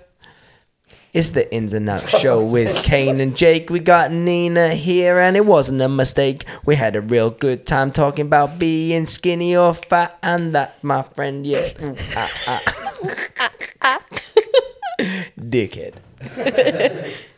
It's the ins and outs show with Kane and Jake. We got Nina here, and it wasn't a mistake. We had a real good time talking about being skinny or fat, and that, my friend, yeah. Ooh, ah, ah. Dickhead.